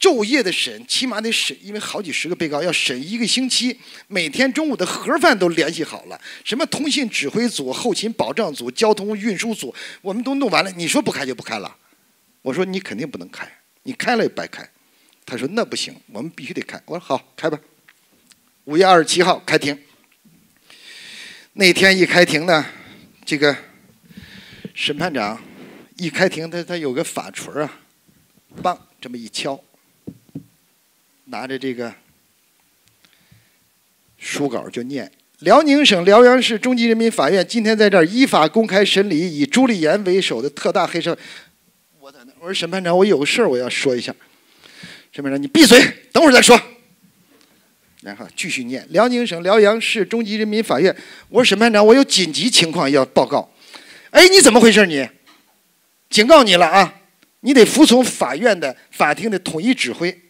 昼夜的审，起码得审，因为好几十个被告要审一个星期。每天中午的盒饭都联系好了，什么通信指挥组、后勤保障组、交通运输组，我们都弄完了。你说不开就不开了，我说你肯定不能开，你开了也白开。他说那不行，我们必须得开。我说好，开吧。五月二十七号开庭。那天一开庭呢，这个审判长一开庭，他他有个法锤啊，梆这么一敲，拿着这个书稿就念：辽宁省辽阳市中级人民法院今天在这儿依法公开审理以朱立岩为首的特大黑社。我在那，我说审判长，我有个事儿我要说一下。审判长，你闭嘴，等会儿再说。然后继续念：辽宁省辽阳市中级人民法院，我说审判长，我有紧急情况要报告。哎，你怎么回事？你，警告你了啊！你得服从法院的、法庭的统一指挥。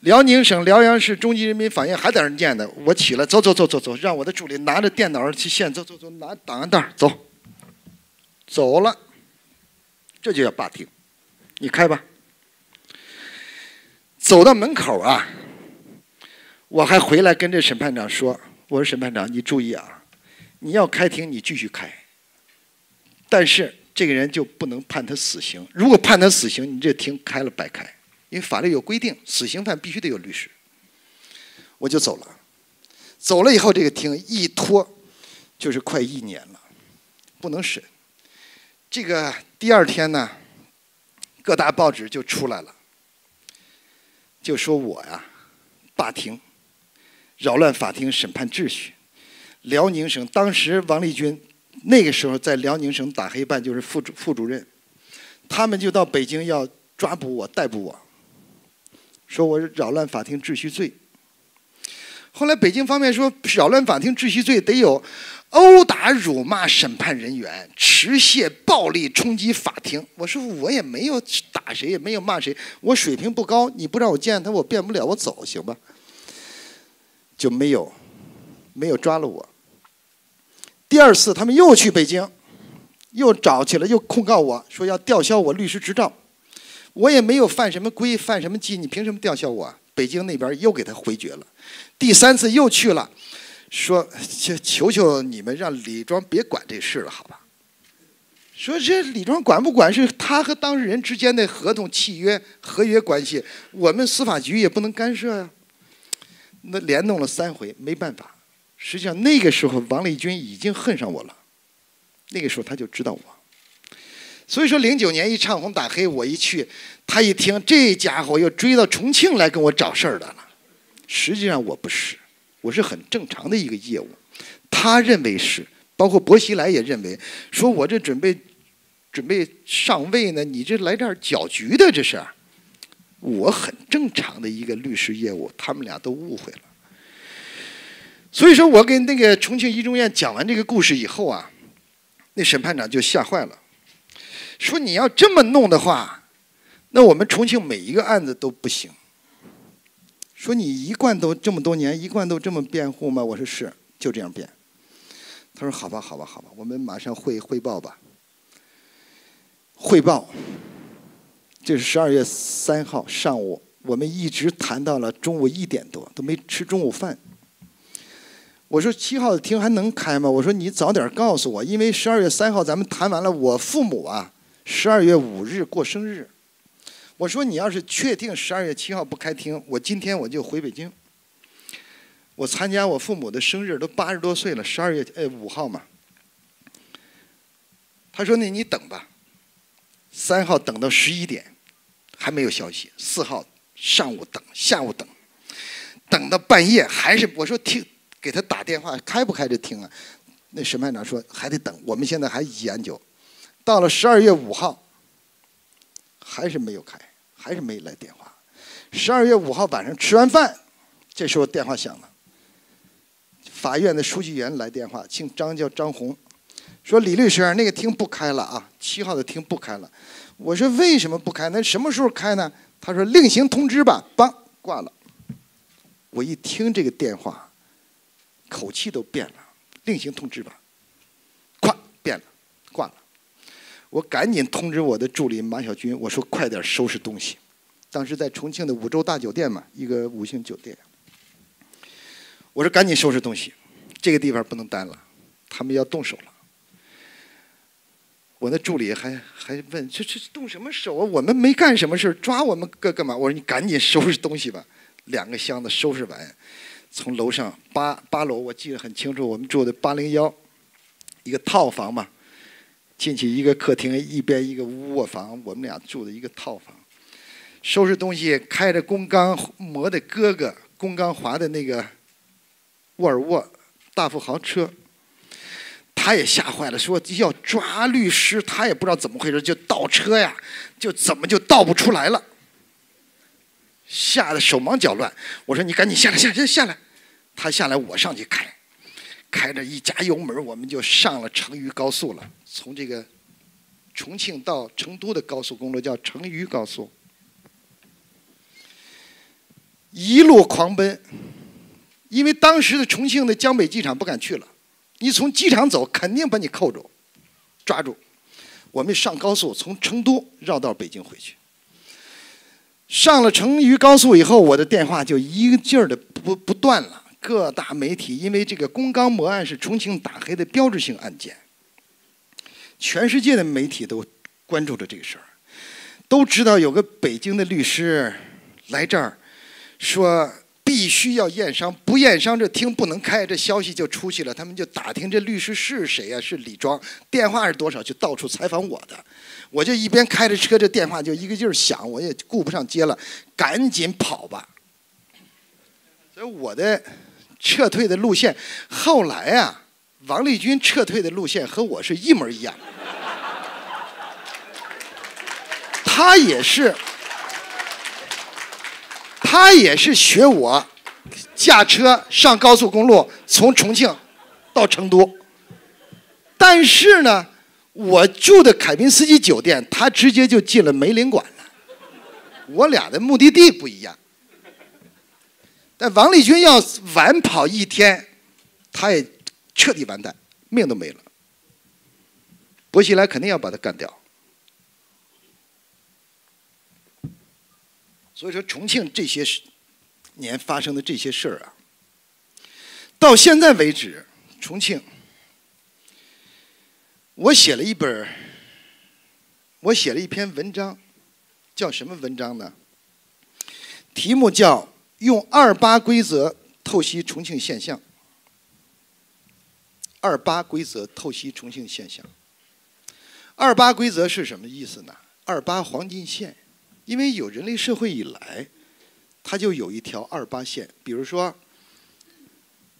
辽宁省辽阳市中级人民法院还在那念呢。我起来，走走走走走，让我的助理拿着电脑去现，走走走，拿档案袋走。走了，这就叫罢庭。你开吧。走到门口啊，我还回来跟这审判长说：“我说审判长，你注意啊，你要开庭，你继续开。但是这个人就不能判他死刑。如果判他死刑，你这庭开了白开，因为法律有规定，死刑犯必须得有律师。”我就走了。走了以后，这个庭一拖就是快一年了，不能审。这个第二天呢，各大报纸就出来了。就说我呀，罢庭，扰乱法庭审判秩序。辽宁省当时王立军那个时候在辽宁省打黑办就是副主副主任，他们就到北京要抓捕我、逮捕我，说我扰乱法庭秩序罪。后来北京方面说扰乱法庭秩序罪得有。殴打、辱骂审判人员，持械暴力冲击法庭。我说我也没有打谁，也没有骂谁，我水平不高，你不让我见他，我变不了，我走行吧？就没有，没有抓了我。第二次他们又去北京，又找去了，又控告我说要吊销我律师执照。我也没有犯什么规，犯什么纪，你凭什么吊销我？北京那边又给他回绝了。第三次又去了。说，求求你们让李庄别管这事了，好吧？说这李庄管不管是他和当事人之间的合同、契约、合约关系，我们司法局也不能干涉呀。那连弄了三回，没办法。实际上那个时候，王立军已经恨上我了。那个时候他就知道我。所以说，零九年一唱红打黑，我一去，他一听，这家伙又追到重庆来跟我找事儿的了。实际上我不是。我是很正常的一个业务，他认为是，包括薄熙来也认为，说我这准备准备上位呢，你这来这儿搅局的，这是，我很正常的一个律师业务，他们俩都误会了。所以说我跟那个重庆一中院讲完这个故事以后啊，那审判长就吓坏了，说你要这么弄的话，那我们重庆每一个案子都不行。说你一贯都这么多年，一贯都这么辩护吗？我说是，就这样辩。他说好吧，好吧，好吧，我们马上汇汇报吧。汇报，这是十二月三号上午，我们一直谈到了中午一点多，都没吃中午饭。我说七号的庭还能开吗？我说你早点告诉我，因为十二月三号咱们谈完了，我父母啊，十二月五日过生日。我说你要是确定十二月七号不开庭，我今天我就回北京。我参加我父母的生日，都八十多岁了，十二月呃五号嘛。他说那你等吧，三号等到十一点，还没有消息。四号上午等，下午等，等到半夜还是我说听给他打电话开不开这庭啊？那审判长说还得等，我们现在还研究。到了十二月五号。还是没有开，还是没来电话。十二月五号晚上吃完饭，这时候电话响了。法院的书记员来电话，姓张叫张红，说李律师，那个厅不开了啊，七号的厅不开了。我说为什么不开？那什么时候开呢？他说另行通知吧。梆，挂了。我一听这个电话，口气都变了，另行通知吧。咵，变了，挂了。我赶紧通知我的助理马小军，我说快点收拾东西。当时在重庆的五洲大酒店嘛，一个五星酒店。我说赶紧收拾东西，这个地方不能待了，他们要动手了。我的助理还还问这这动什么手啊？我们没干什么事抓我们干干嘛？我说你赶紧收拾东西吧。两个箱子收拾完，从楼上八八楼，我记得很清楚，我们住的八零幺，一个套房嘛。进去一个客厅，一边一个卧房，我们俩住的一个套房。收拾东西，开着龚刚磨的哥哥龚刚华的那个沃尔沃大富豪车。他也吓坏了，说要抓律师，他也不知道怎么回事，就倒车呀，就怎么就倒不出来了，吓得手忙脚乱。我说你赶紧下来，下来，下来。他下来，我上去开，开着一加油门，我们就上了成渝高速了。从这个重庆到成都的高速公路叫成渝高速，一路狂奔，因为当时的重庆的江北机场不敢去了。你从机场走，肯定把你扣住，抓住。我们上高速，从成都绕到北京回去。上了成渝高速以后，我的电话就一个劲儿的不不断了。各大媒体因为这个龚刚模案是重庆打黑的标志性案件，全世界的媒体都关注着这个事儿，都知道有个北京的律师来这儿说。必须要验伤，不验伤这厅不能开，这消息就出去了。他们就打听这律师是谁呀？是李庄，电话是多少？就到处采访我的。我就一边开着车，这电话就一个劲儿响，我也顾不上接了，赶紧跑吧。所以我的撤退的路线，后来啊，王立军撤退的路线和我是一模一样，他也是。他也是学我驾车上高速公路，从重庆到成都。但是呢，我住的凯宾斯基酒店，他直接就进了梅林馆了。我俩的目的地不一样。但王立军要晚跑一天，他也彻底完蛋，命都没了。薄熙来肯定要把他干掉。所以说，重庆这些年发生的这些事儿啊，到现在为止，重庆，我写了一本我写了一篇文章，叫什么文章呢？题目叫《用二八规则透析重庆现象》。二八规则透析重庆现象。二八规则是什么意思呢？二八黄金线。因为有人类社会以来，它就有一条二八线。比如说，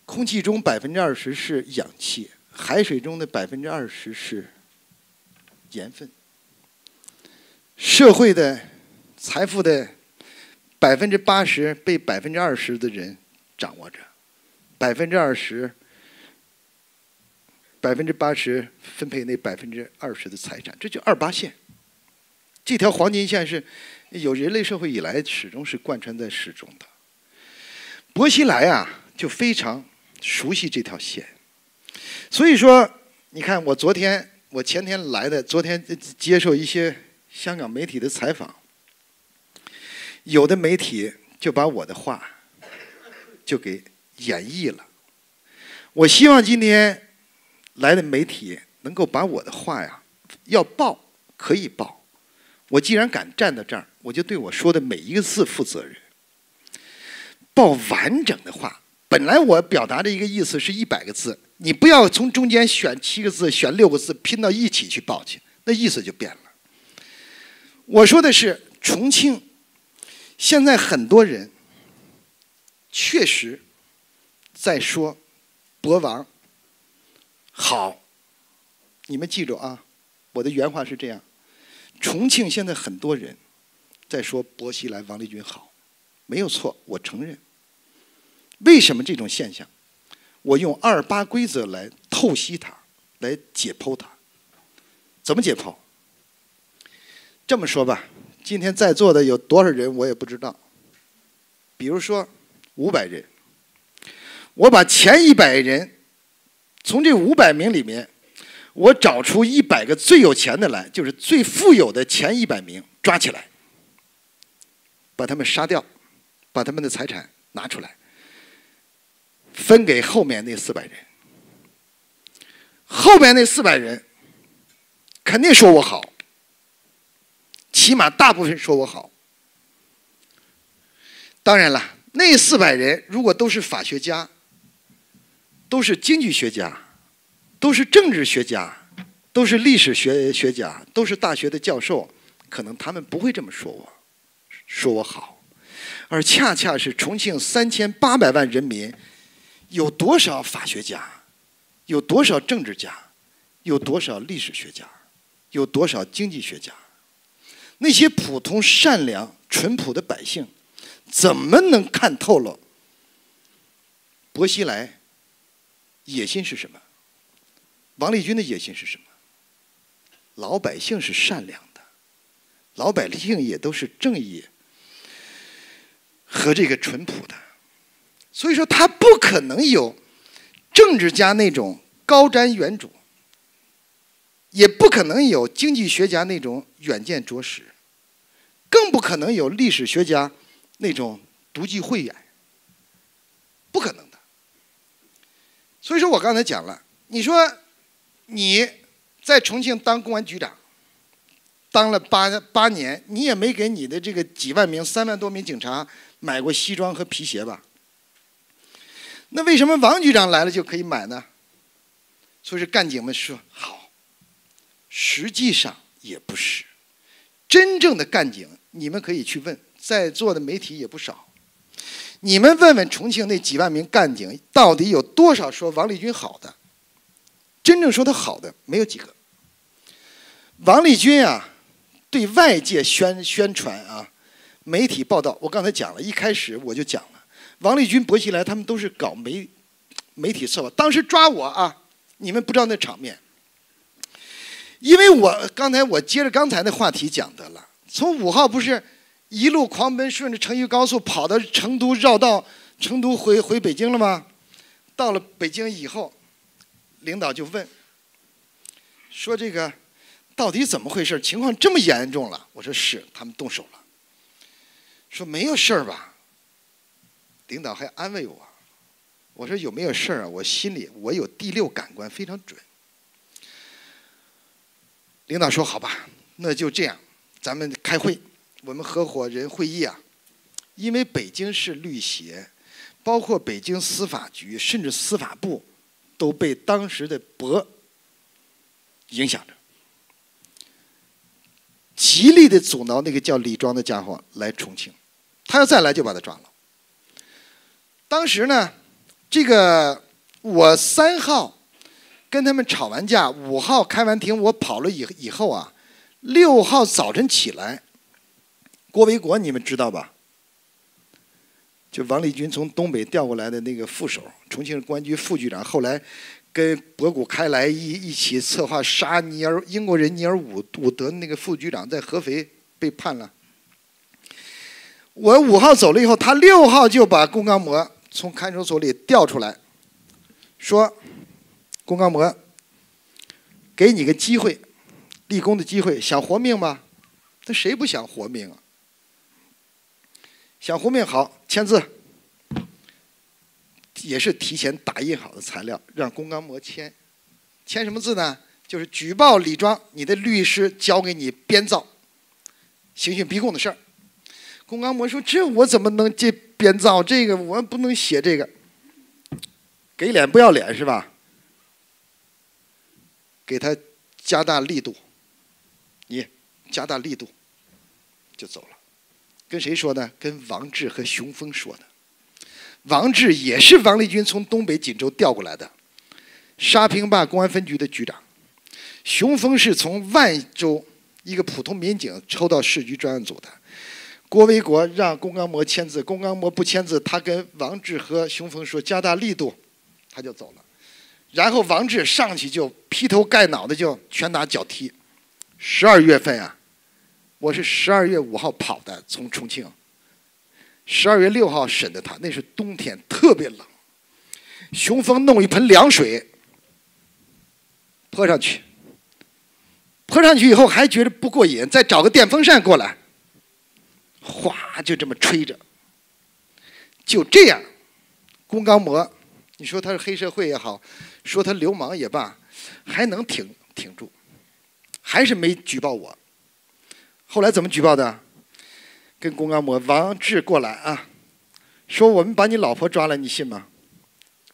空气中百分之二十是氧气，海水中的百分之二十是盐分。社会的财富的百分之八十被百分之二十的人掌握着，百分之二十，百分之八十分配那百分之二十的财产，这就二八线。这条黄金线是。有人类社会以来，始终是贯穿在始终的。薄熙来啊，就非常熟悉这条线。所以说，你看我昨天、我前天来的，昨天接受一些香港媒体的采访，有的媒体就把我的话就给演绎了。我希望今天来的媒体能够把我的话呀，要报可以报。我既然敢站到这儿。我就对我说的每一个字负责任。报完整的话，本来我表达的一个意思是一百个字，你不要从中间选七个字、选六个字拼到一起去报去，那意思就变了。我说的是重庆，现在很多人确实在说博王好，你们记住啊，我的原话是这样：重庆现在很多人。在说薄熙来、王立军好，没有错，我承认。为什么这种现象？我用二八规则来透析它，来解剖它。怎么解剖？这么说吧，今天在座的有多少人我也不知道。比如说，五百人。我把前一百人，从这五百名里面，我找出一百个最有钱的来，就是最富有的前一百名，抓起来，把他们杀掉，把他们的财产拿出来，分给后面那四百人。后面那四百人肯定说我好，起码大部分说我好。当然了，那四百人如果都是法学家，都是经济学家，都是政治学家，都是历史学学家，都是大学的教授，可能他们不会这么说我，说我好，而恰恰是重庆三千八百万人民，有多少法学家，有多少政治家，有多少历史学家，有多少经济学家，那些普通善良淳朴的百姓，怎么能看透了薄熙来？野心是什么？王立军的野心是什么？老百姓是善良的，老百姓也都是正义和这个淳朴的，所以说他不可能有政治家那种高瞻远瞩，也不可能有经济学家那种远见卓识，更不可能有历史学家那种独具慧眼，不可能的。所以说我刚才讲了，你说你在重庆当公安局长，当了八八年，你也没给你的这个几万名、三万多名警察买过西装和皮鞋吧？那为什么王局长来了就可以买呢？所以说干警们说好，实际上也不是，真正的干警，你们可以去问，在座的媒体也不少。你们问问重庆那几万名干警，到底有多少说王立军好的？真正说他好的没有几个。王立军啊，对外界宣宣传啊，媒体报道，我刚才讲了一开始我就讲了，王立军、薄熙来他们都是搞媒媒体策划。当时抓我啊，你们不知道那场面，因为我刚才我接着刚才那话题讲的了，从五号不是。一路狂奔，顺着成渝高速跑到成都，绕道成都回回北京了吗？到了北京以后，领导就问，说这个到底怎么回事？情况这么严重了？我说是，他们动手了。说没有事儿吧？领导还安慰我，我说有没有事儿啊？我心里我有第六感官非常准。领导说好吧，那就这样，咱们开会。我们合伙人会议啊，因为北京市律协，包括北京司法局，甚至司法部，都被当时的博影响着，极力的阻挠那个叫李庄的家伙来重庆，他要再来就把他抓了。当时呢，这个我三号跟他们吵完架，五号开完庭，我跑了以以后啊，六号早晨起来。郭维国，你们知道吧？就王立军从东北调过来的那个副手，重庆公安局副局长，后来跟博古开来一一起策划杀尼尔英国人尼尔伍伍德那个副局长，在合肥被判了。我五号走了以后，他六号就把龚刚模从看守所里调出来，说：“龚刚模，给你个机会，立功的机会，想活命吗？那谁不想活命啊？”想活命好，签字，也是提前打印好的材料，让龚刚模签。签什么字呢？就是举报李庄，你的律师交给你编造、刑讯逼供的事儿。龚刚模说：“这我怎么能这编造？这个我不能写这个，给脸不要脸是吧？给他加大力度，你加大力度，就走了。”跟谁说的？跟王志和熊峰说的。王志也是王立军从东北锦州调过来的，沙坪坝公安分局的局长。熊峰是从万州一个普通民警抽到市局专案组的。郭维国让龚刚模签字，龚刚模不签字，他跟王志和熊峰说加大力度，他就走了。然后王志上去就劈头盖脑的就拳打脚踢。十二月份啊。我是十二月五号跑的，从重庆十二月六号审的他，那是冬天，特别冷。雄风弄一盆凉水泼上去，泼上去以后还觉得不过瘾，再找个电风扇过来，哗就这么吹着。就这样，龚刚模，你说他是黑社会也好，说他流氓也罢，还能挺挺住，还是没举报我。后来怎么举报的？跟公安模、王志过来啊，说我们把你老婆抓了，你信吗？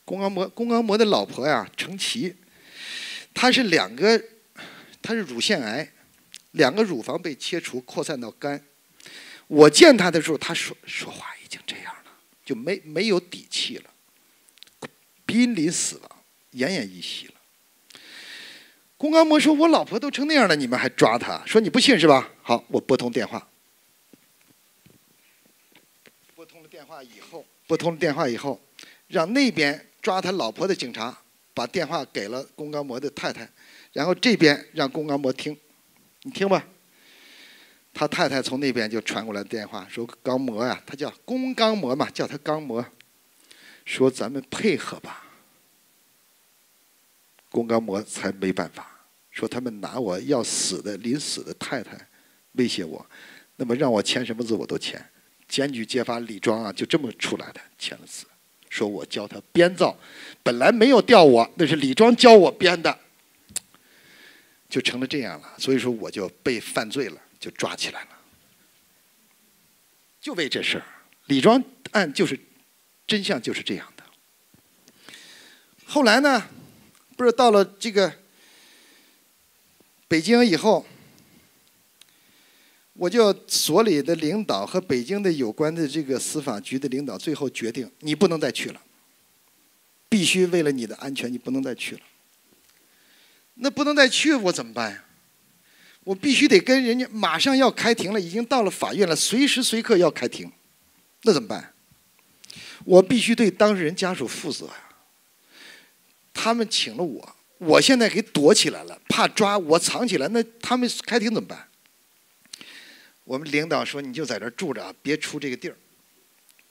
公安模，公安模的老婆呀，程琦，她是两个，她是乳腺癌，两个乳房被切除，扩散到肝。我见她的时候，她说说话已经这样了，就没没有底气了，濒临死亡，奄奄一息了。龚刚模说：“我老婆都成那样了，你们还抓她？说你不信是吧？好，我拨通电话。拨通了电话以后，拨通了电话以后，让那边抓他老婆的警察把电话给了龚刚模的太太，然后这边让龚刚模听，你听吧。他太太从那边就传过来电话，说刚模呀，他叫龚刚模嘛，叫他刚模，说咱们配合吧。龚刚模才没办法。”说他们拿我要死的临死的太太威胁我，那么让我签什么字我都签。检举揭发李庄啊，就这么出来的，签了字，说我教他编造，本来没有调我，那是李庄教我编的，就成了这样了。所以说我就被犯罪了，就抓起来了，就为这事儿。李庄案就是真相就是这样的。后来呢，不是到了这个。北京以后，我就所里的领导和北京的有关的这个司法局的领导，最后决定你不能再去了，必须为了你的安全，你不能再去了。那不能再去，我怎么办呀？我必须得跟人家马上要开庭了，已经到了法院了，随时随刻要开庭，那怎么办？我必须对当事人家属负责呀。他们请了我。我现在给躲起来了，怕抓我藏起来，那他们开庭怎么办？我们领导说你就在这住着，别出这个地儿。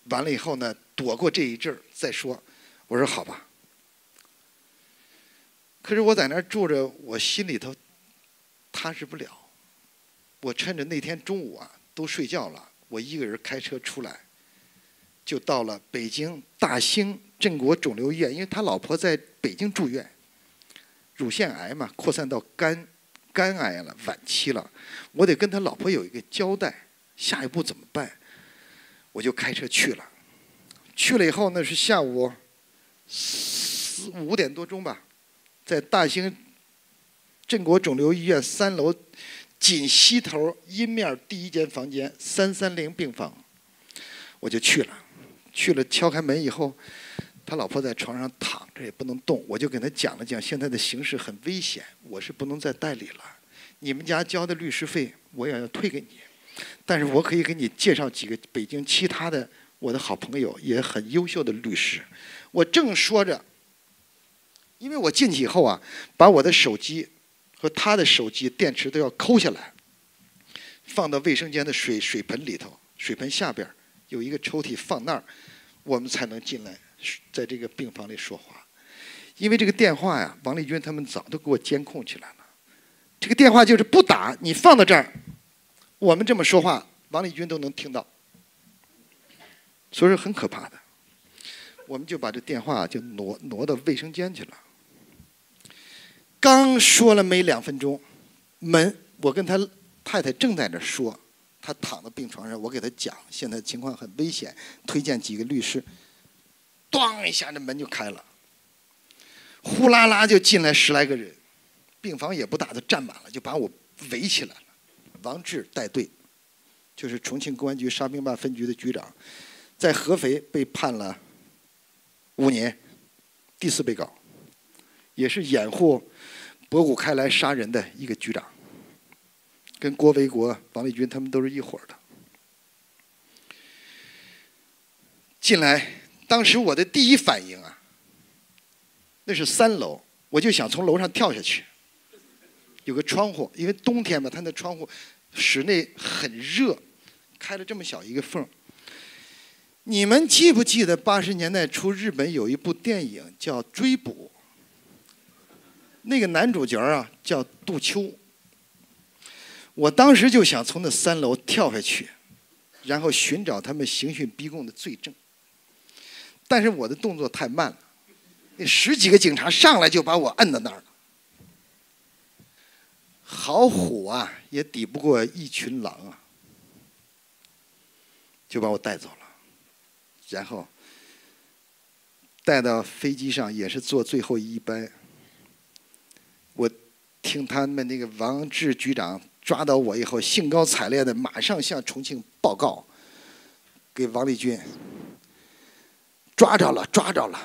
完了以后呢，躲过这一阵儿再说。我说好吧。可是我在那儿住着，我心里头踏实不了。我趁着那天中午啊都睡觉了，我一个人开车出来，就到了北京大兴镇国肿瘤医院，因为他老婆在北京住院。乳腺癌嘛，扩散到肝，肝癌了，晚期了，我得跟他老婆有一个交代，下一步怎么办？我就开车去了，去了以后那是下午四五点多钟吧，在大兴镇国肿瘤医院三楼紧西头阴面第一间房间三三零病房，我就去了，去了敲开门以后。他老婆在床上躺着也不能动，我就给他讲了讲现在的形势很危险，我是不能再代理了。你们家交的律师费我也要退给你，但是我可以给你介绍几个北京其他的我的好朋友，也很优秀的律师。我正说着，因为我进去以后啊，把我的手机和他的手机电池都要抠下来，放到卫生间的水水盆里头，水盆下边有一个抽屉，放那儿，我们才能进来。在这个病房里说话，因为这个电话呀，王立军他们早都给我监控起来了。这个电话就是不打，你放到这儿，我们这么说话，王立军都能听到，所以说很可怕的。我们就把这电话就挪挪到卫生间去了。刚说了没两分钟，门我跟他太太正在那说，他躺在病床上，我给他讲现在情况很危险，推荐几个律师。咣一下，那门就开了，呼啦啦就进来十来个人，病房也不大，都站满了，就把我围起来了。王志带队，就是重庆公安局沙坪坝分局的局长，在合肥被判了五年，第四被告，也是掩护博古开来杀人的一个局长，跟郭维国、王立军他们都是一伙的，进来。当时我的第一反应啊，那是三楼，我就想从楼上跳下去。有个窗户，因为冬天嘛，它那窗户室内很热，开了这么小一个缝你们记不记得八十年代初日本有一部电影叫《追捕》？那个男主角啊叫杜秋。我当时就想从那三楼跳下去，然后寻找他们刑讯逼供的罪证。但是我的动作太慢了，那十几个警察上来就把我摁在那儿了。好虎啊，也抵不过一群狼啊，就把我带走了。然后带到飞机上，也是坐最后一班。我听他们那个王志局长抓到我以后，兴高采烈的马上向重庆报告，给王立军抓着了，抓着了，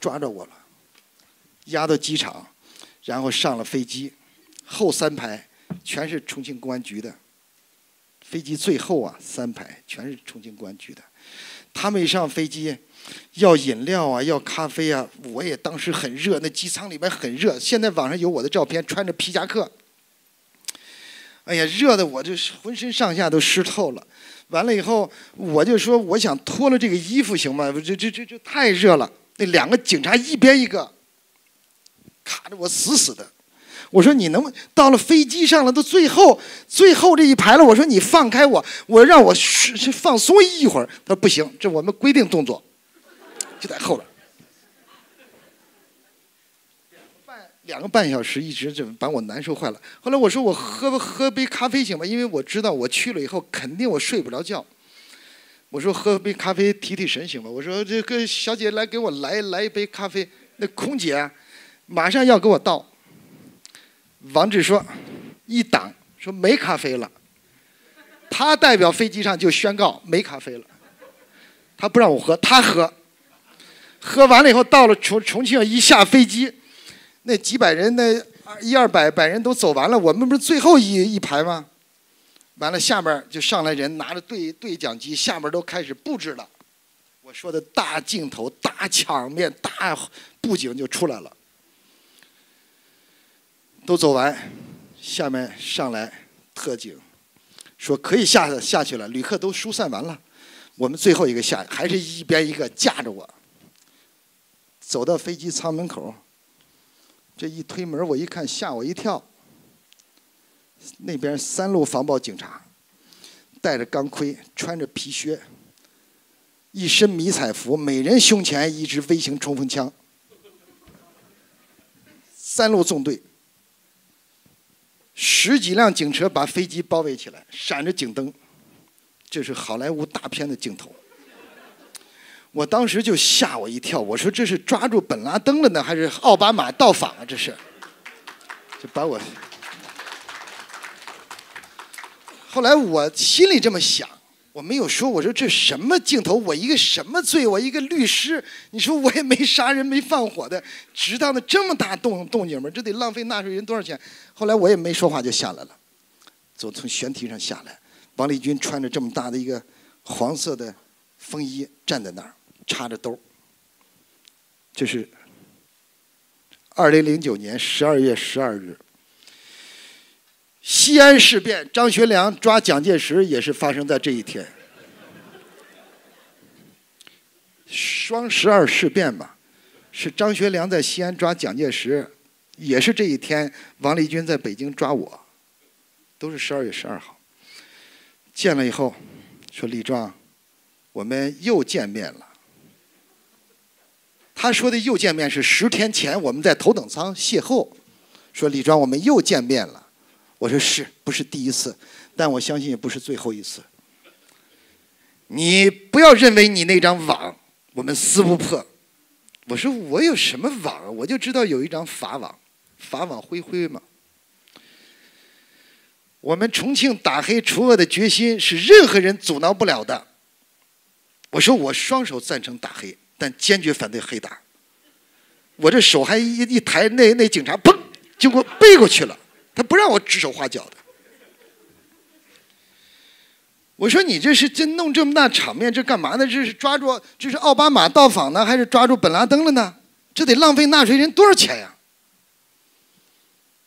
抓着我了，押到机场，然后上了飞机，后三排全是重庆公安局的，飞机最后啊三排全是重庆公安局的。他们一上飞机，要饮料啊，要咖啡啊。我也当时很热，那机舱里边很热。现在网上有我的照片，穿着皮夹克。哎呀，热的我就浑身上下都湿透了。完了以后，我就说我想脱了这个衣服行吗？这这这这太热了。那两个警察一边一个，卡着我死死的。我说你能到了飞机上了，都最后最后这一排了。我说你放开我，我让我是放松一会儿。他说不行，这我们规定动作，就在后边。两个半小时一直就把我难受坏了。后来我说我喝喝杯咖啡行吗？因为我知道我去了以后肯定我睡不着觉。我说喝杯咖啡提提神行吗？我说这个小姐来给我来来一杯咖啡。那空姐马上要给我倒。王志说：“一挡，说没咖啡了。他代表飞机上就宣告没咖啡了。他不让我喝，他喝。喝完了以后，到了重重庆一下飞机，那几百人，那一二百百人都走完了，我们不是最后一一排吗？完了，下面就上来人，拿着对对讲机，下面都开始布置了。我说的大镜头、大场面、大布景就出来了。”都走完，下面上来特警，说可以下下去了。旅客都疏散完了，我们最后一个下，还是一边一个架着我，走到飞机舱门口，这一推门，我一看，吓我一跳。那边三路防暴警察，戴着钢盔，穿着皮靴，一身迷彩服，每人胸前一支微型冲锋枪，三路纵队。十几辆警车把飞机包围起来，闪着警灯，这是好莱坞大片的镜头。我当时就吓我一跳，我说这是抓住本拉登了呢，还是奥巴马到访啊？这是，就把我。后来我心里这么想。我没有说，我说这什么镜头？我一个什么罪？我一个律师，你说我也没杀人、没放火的，值当的这么大动动静吗？这得浪费纳税人多少钱？后来我也没说话，就下来了，走从舷梯上下来。王立军穿着这么大的一个黄色的风衣站在那儿，插着兜。这是二零零九年十二月十二日。西安事变，张学良抓蒋介石也是发生在这一天。双十二事变吧，是张学良在西安抓蒋介石，也是这一天。王立军在北京抓我，都是十二月十二号。见了以后，说李壮，我们又见面了。他说的又见面是十天前我们在头等舱邂逅，说李庄，我们又见面了。我说是不是第一次？但我相信也不是最后一次。你不要认为你那张网我们撕不破。我说我有什么网？我就知道有一张法网，法网恢恢嘛。我们重庆打黑除恶的决心是任何人阻挠不了的。我说我双手赞成打黑，但坚决反对黑打。我这手还一一抬，那那警察砰就给我背过去了。他不让我指手画脚的。我说你这是真弄这么大场面，这干嘛呢？这是抓住这是奥巴马到访呢，还是抓住本拉登了呢？这得浪费纳税人多少钱呀？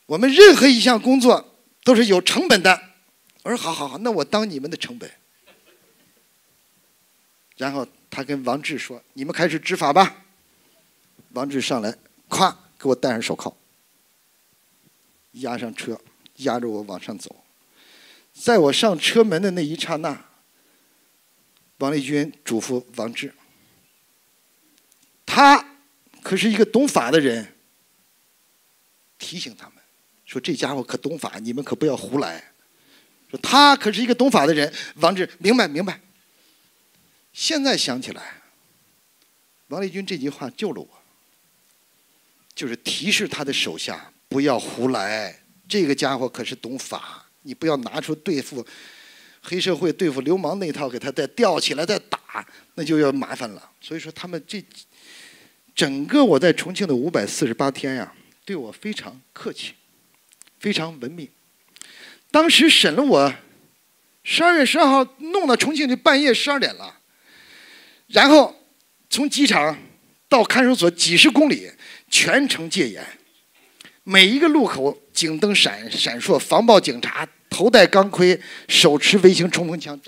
我们任何一项工作都是有成本的。我说好好好，那我当你们的成本。然后他跟王志说：“你们开始执法吧。”王志上来，咵，给我戴上手铐，押上车，押着我往上走。在我上车门的那一刹那，王立军嘱咐王志：“他可是一个懂法的人，提醒他们说这家伙可懂法，你们可不要胡来。说他可是一个懂法的人。”王志明白明白。现在想起来，王立军这句话救了我，就是提示他的手下不要胡来。这个家伙可是懂法，你不要拿出对付黑社会、对付流氓那套给他再吊起来再打，那就要麻烦了。所以说，他们这整个我在重庆的五百四十八天呀，对我非常客气，非常文明。当时审了我，十二月十二号弄到重庆就半夜十二点了。然后从机场到看守所几十公里，全程戒严，每一个路口警灯闪闪烁，防暴警察头戴钢盔，手持微型冲锋枪，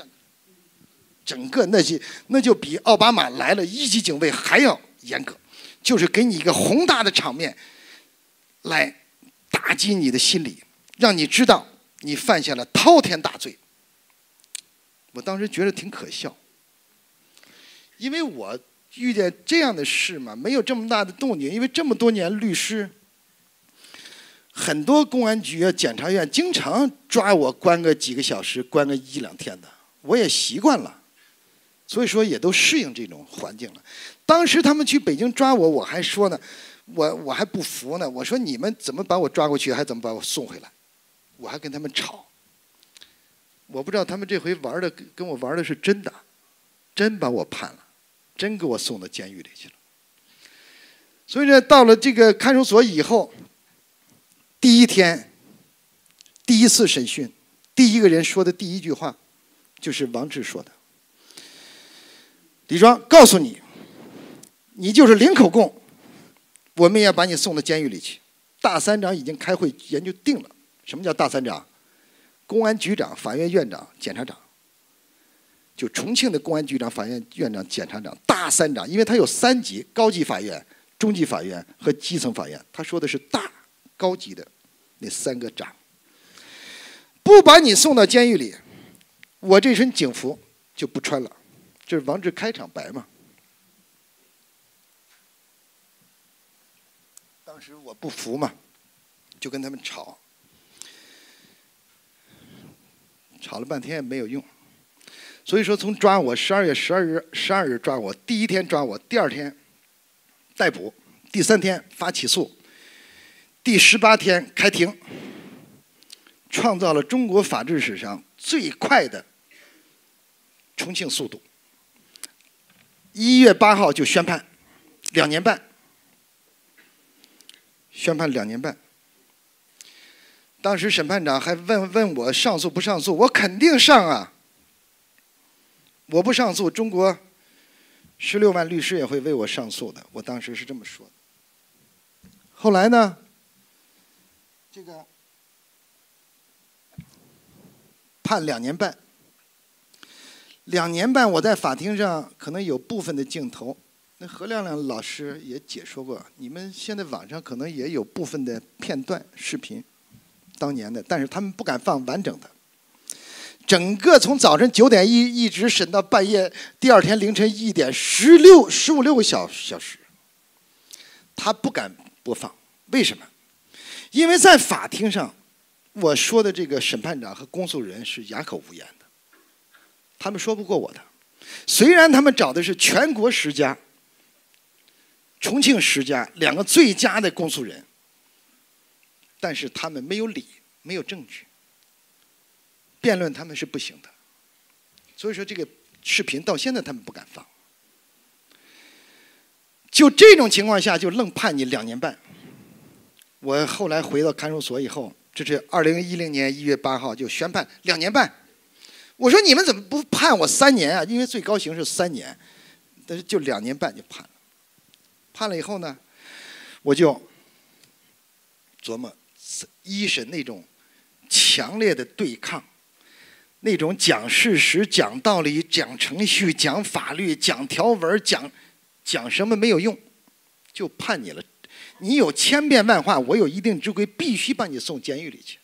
整个那些那就比奥巴马来了一级警卫还要严格，就是给你一个宏大的场面，来打击你的心理，让你知道你犯下了滔天大罪。我当时觉得挺可笑。因为我遇见这样的事嘛，没有这么大的动静。因为这么多年律师，很多公安局啊、检察院经常抓我关个几个小时，关个一两天的，我也习惯了，所以说也都适应这种环境了。当时他们去北京抓我，我还说呢，我我还不服呢，我说你们怎么把我抓过去，还怎么把我送回来？我还跟他们吵。我不知道他们这回玩的跟我玩的是真的，真把我判了。真给我送到监狱里去了。所以呢，到了这个看守所以后，第一天，第一次审讯，第一个人说的第一句话，就是王志说的：“李庄，告诉你，你就是零口供，我们也要把你送到监狱里去。大三长已经开会研究定了，什么叫大三长？公安局长、法院院长、检察长。”就重庆的公安局长、法院院长、检察长，大三长，因为他有三级：高级法院、中级法院和基层法院。他说的是大、高级的那三个长，不把你送到监狱里，我这身警服就不穿了。这是王志开场白嘛？当时我不服嘛，就跟他们吵，吵了半天也没有用。所以说，从抓我十二月十二日十二日抓我，第一天抓我，第二天逮捕，第三天发起诉，第十八天开庭，创造了中国法治史上最快的重庆速度。一月八号就宣判，两年半，宣判两年半。当时审判长还问问我上诉不上诉，我肯定上啊。我不上诉，中国十六万律师也会为我上诉的。我当时是这么说的。后来呢，这个判两年半，两年半我在法庭上可能有部分的镜头，那何亮亮老师也解说过，你们现在网上可能也有部分的片段视频，当年的，但是他们不敢放完整的。整个从早晨九点一一直审到半夜，第二天凌晨一点，十六十五六个小小时，他不敢播放，为什么？因为在法庭上，我说的这个审判长和公诉人是哑口无言的，他们说不过我的。虽然他们找的是全国十佳、重庆十佳两个最佳的公诉人，但是他们没有理，没有证据。辩论他们是不行的，所以说这个视频到现在他们不敢放。就这种情况下，就愣判你两年半。我后来回到看守所以后，这是二零一零年一月八号就宣判两年半。我说你们怎么不判我三年啊？因为最高刑是三年，但是就两年半就判了。判了以后呢，我就琢磨一审那种强烈的对抗。那种讲事实、讲道理、讲程序、讲法律、讲条文、讲讲什么没有用，就判你了。你有千变万化，我有一定之规，必须把你送监狱里去。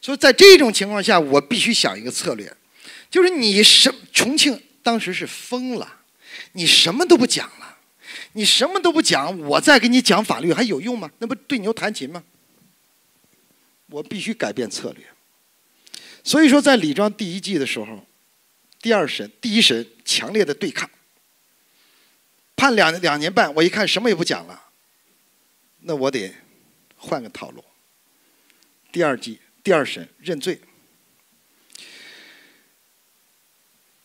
所以在这种情况下，我必须想一个策略，就是你什重庆当时是疯了，你什么都不讲了，你什么都不讲，我再给你讲法律还有用吗？那不对牛弹琴吗？我必须改变策略。所以说，在李庄第一季的时候，第二审、第一审强烈的对抗，判两两年半，我一看什么也不讲了，那我得换个套路。第二季第二审认罪，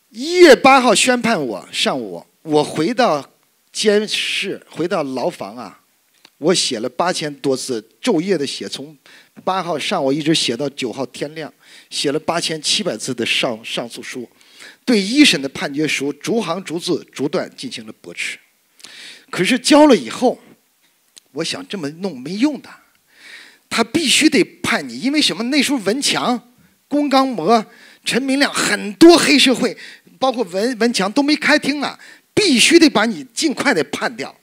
一月八号宣判我上午，我回到监室，回到牢房啊，我写了八千多字，昼夜的写，从八号上午一直写到九号天亮。写了八千七百字的上上诉书，对一审的判决书逐行逐字逐段进行了驳斥。可是交了以后，我想这么弄没用的，他必须得判你，因为什么？那时候文强、龚刚模、陈明亮很多黑社会，包括文文强都没开庭啊，必须得把你尽快的判掉，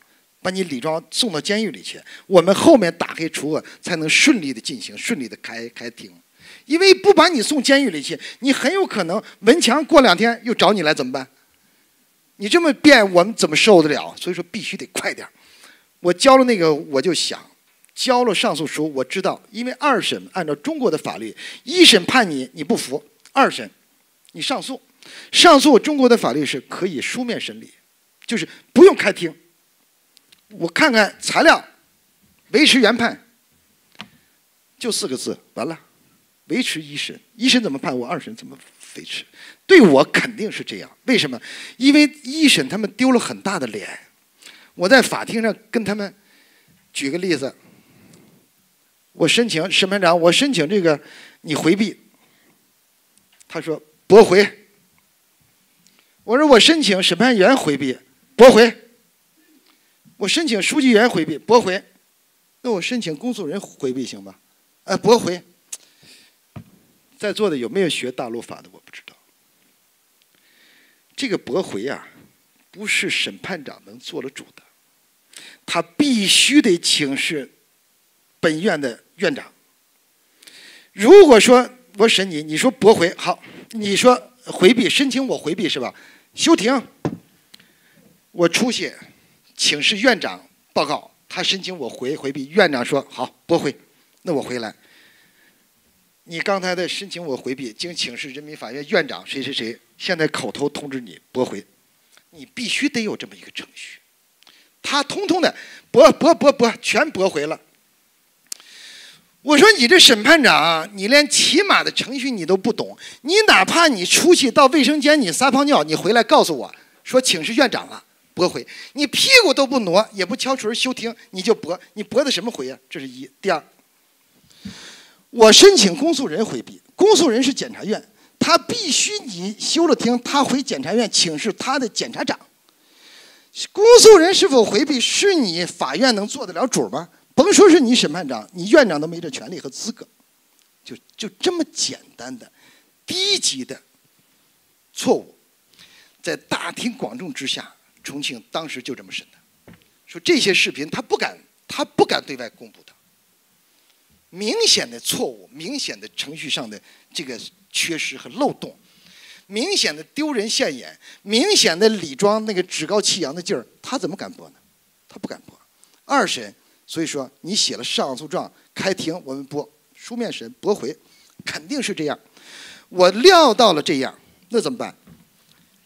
把你李庄送到监狱里去。我们后面打黑除恶才能顺利的进行，顺利的开开庭。因为不把你送监狱里去，你很有可能文强过两天又找你来怎么办？你这么变，我们怎么受得了？所以说必须得快点我交了那个，我就想交了上诉书。我知道，因为二审按照中国的法律，一审判你你不服，二审你上诉，上诉中国的法律是可以书面审理，就是不用开庭。我看看材料，维持原判，就四个字，完了。维持一审，一审怎么判我，二审怎么维持？对我肯定是这样。为什么？因为一审他们丢了很大的脸。我在法庭上跟他们举个例子，我申请审判长，我申请这个你回避，他说驳回。我说我申请审判员回避，驳回。我申请书记员回避，驳回。那我申请公诉人回避行吧？呃，驳回。在座的有没有学大陆法的？我不知道。这个驳回啊，不是审判长能做得主的，他必须得请示本院的院长。如果说我审你，你说驳回好，你说回避申请我回避是吧？休庭。我出去请示院长报告，他申请我回回避，院长说好驳回，那我回来。你刚才的申请我回避，经请示人民法院院长谁谁谁，现在口头通知你驳回，你必须得有这么一个程序，他通通的驳驳驳驳全驳回了。我说你这审判长，你连起码的程序你都不懂，你哪怕你出去到卫生间你撒泡尿，你回来告诉我说请示院长了。驳回，你屁股都不挪也不敲锤休庭，你就驳，你驳的什么回啊？这是一。第二。我申请公诉人回避，公诉人是检察院，他必须你休了庭，他回检察院请示他的检察长。公诉人是否回避，是你法院能做得了主吗？甭说是你审判长，你院长都没这权利和资格，就就这么简单的低级的错误，在大庭广众之下，重庆当时就这么审的，说这些视频他不敢，他不敢对外公布的。明显的错误，明显的程序上的这个缺失和漏洞，明显的丢人现眼，明显的李庄那个趾高气扬的劲儿，他怎么敢播呢？他不敢播。二审，所以说你写了上诉状，开庭我们播，书面审驳回，肯定是这样。我料到了这样，那怎么办？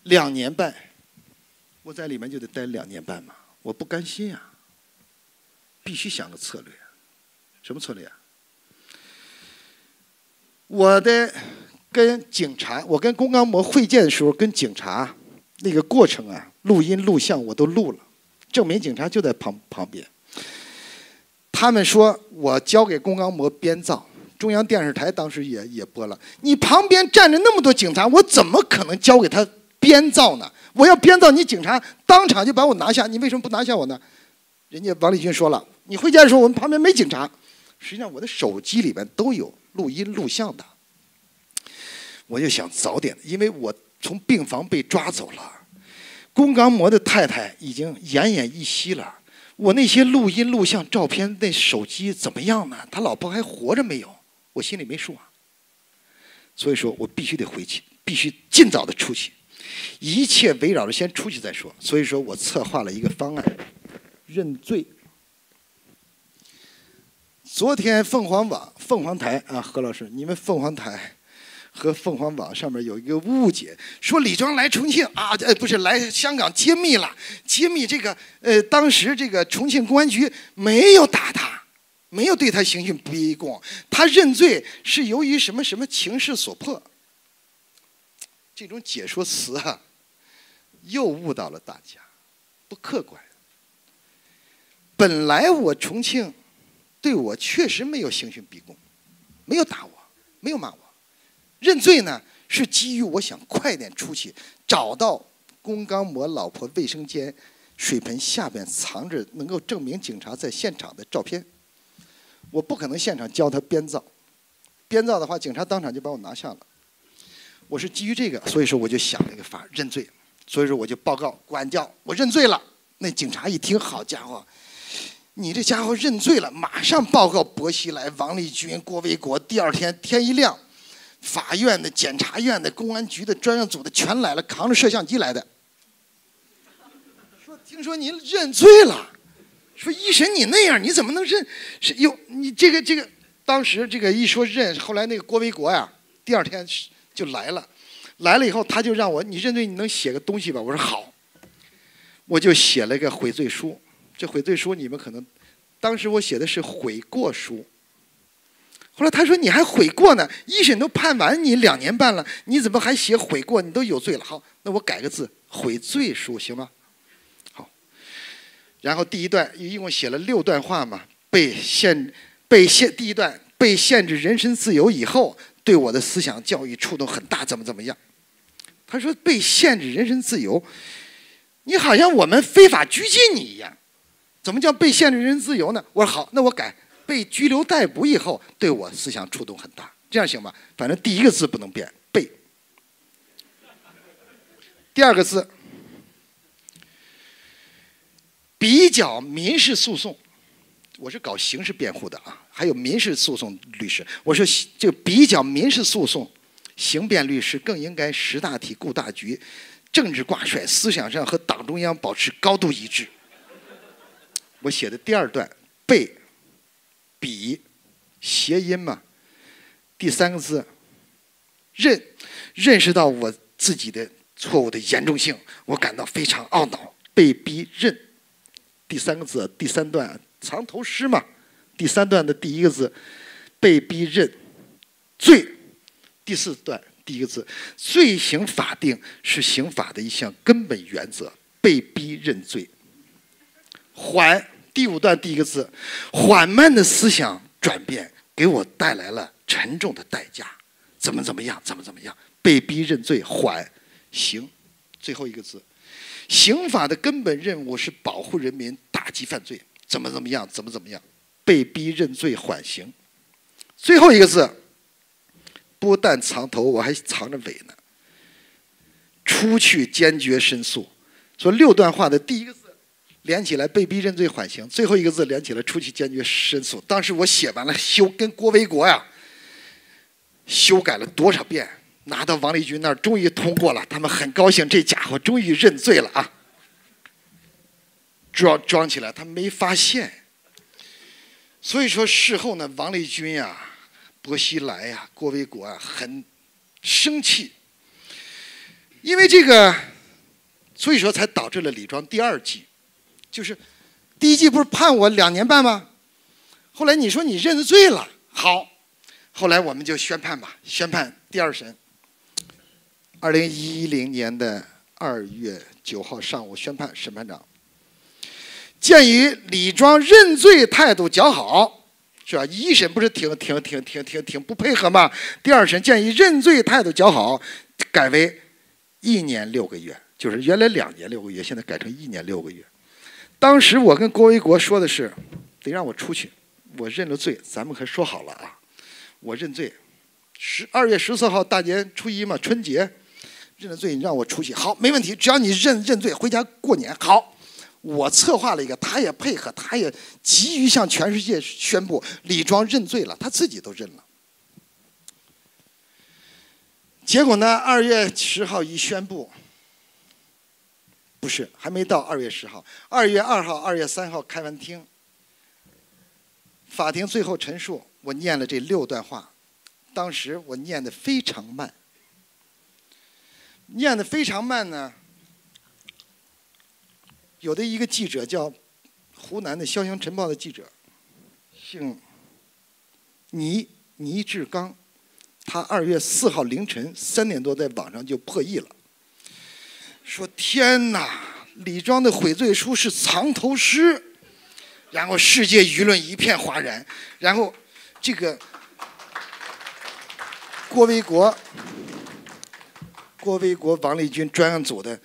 两年半，我在里面就得待两年半嘛，我不甘心啊，必须想个策略，什么策略啊？我的跟警察，我跟龚刚模会见的时候，跟警察那个过程啊，录音录像我都录了，证明警察就在旁旁边。他们说我交给龚刚模编造，中央电视台当时也也播了。你旁边站着那么多警察，我怎么可能交给他编造呢？我要编造，你警察当场就把我拿下，你为什么不拿下我呢？人家王立军说了，你回家的时候我们旁边没警察，实际上我的手机里面都有。录音录像的，我就想早点，因为我从病房被抓走了，龚刚模的太太已经奄奄一息了。我那些录音、录像、照片，那手机怎么样呢？他老婆还活着没有？我心里没数啊。所以说我必须得回去，必须尽早的出去，一切围绕着先出去再说。所以说我策划了一个方案，认罪。昨天凤凰网、凤凰台啊，何老师，你们凤凰台和凤凰网上面有一个误解，说李庄来重庆啊，呃，不是来香港揭秘了，揭秘这个呃，当时这个重庆公安局没有打他，没有对他刑讯逼供，他认罪是由于什么什么情势所迫。这种解说词啊，又误导了大家，不客观。本来我重庆。对我确实没有刑讯逼供，没有打我，没有骂我。认罪呢，是基于我想快点出去，找到龚刚模老婆卫生间水盆下边藏着能够证明警察在现场的照片。我不可能现场教他编造，编造的话，警察当场就把我拿下了。我是基于这个，所以说我就想了一个法认罪，所以说我就报告管教，我认罪了。那警察一听，好家伙！你这家伙认罪了，马上报告薄熙来、王立军、郭卫国。第二天天一亮，法院的、检察院的、公安局的、专案组的全来了，扛着摄像机来的。说听说您认罪了，说一审你那样，你怎么能认？是哟，你这个这个，当时这个一说认，后来那个郭卫国呀，第二天就来了，来了以后他就让我你认罪，你能写个东西吧？我说好，我就写了个悔罪书。这悔罪书你们可能，当时我写的是悔过书。后来他说你还悔过呢，一审都判完你两年半了，你怎么还写悔过？你都有罪了。好，那我改个字，悔罪书行吗？好。然后第一段一共写了六段话嘛，被限被限第一段被限制人身自由以后，对我的思想教育触动很大，怎么怎么样？他说被限制人身自由，你好像我们非法拘禁你一样。怎么叫被限制人身自由呢？我说好，那我改被拘留逮捕以后，对我思想触动很大，这样行吗？反正第一个字不能变，被。第二个字，比较民事诉讼，我是搞刑事辩护的啊，还有民事诉讼律师。我说就比较民事诉讼，刑辩律师更应该识大体、顾大局，政治挂帅，思想上和党中央保持高度一致。我写的第二段，被，比，谐音嘛。第三个字，认，认识到我自己的错误的严重性，我感到非常懊恼，被逼认。第三个字，第三段藏头诗嘛。第三段的第一个字，被逼认，罪。第四段第一个字，罪行法定是刑法的一项根本原则，被逼认罪。缓。第五段第一个字，缓慢的思想转变给我带来了沉重的代价，怎么怎么样，怎么怎么样，被逼认罪，缓刑。最后一个字，刑法的根本任务是保护人民，打击犯罪，怎么怎么样，怎么怎么样，被逼认罪，缓刑。最后一个字，不但藏头，我还藏着尾呢。出去坚决申诉。说六段话的第一个字。连起来被逼认罪缓刑，最后一个字连起来出去坚决申诉。当时我写完了修跟郭维国呀修改了多少遍，拿到王立军那儿终于通过了，他们很高兴，这家伙终于认罪了啊！装装起来，他没发现。所以说事后呢，王立军呀、薄熙来呀、郭维国啊很生气，因为这个，所以说才导致了李庄第二季。就是第一季不是判我两年半吗？后来你说你认罪了，好，后来我们就宣判吧，宣判第二审。二零一零年的二月九号上午宣判，审判长鉴于李庄认罪态度较好，是吧？一审不是挺挺挺挺挺挺不配合吗？第二审鉴于认罪态度较好，改为一年六个月，就是原来两年六个月，现在改成一年六个月。当时我跟郭维国说的是，得让我出去，我认了罪，咱们可说好了啊，我认罪，十二月十四号大年初一嘛，春节认了罪，你让我出去，好，没问题，只要你认认罪，回家过年，好。我策划了一个，他也配合，他也急于向全世界宣布李庄认罪了，他自己都认了。结果呢，二月十号一宣布，不是还没到二月十号，二月二号、二月三号开完庭，法庭最后陈述，我念了这六段话，当时我念的非常慢，念的非常慢呢。有的一个记者叫湖南的《潇湘晨报》的记者，姓倪倪志刚，他二月四号凌晨三点多在网上就破译了，说：“天哪，李庄的悔罪书是藏头诗。”然后世界舆论一片哗然，然后这个郭维国、郭维国、王立军专案组的。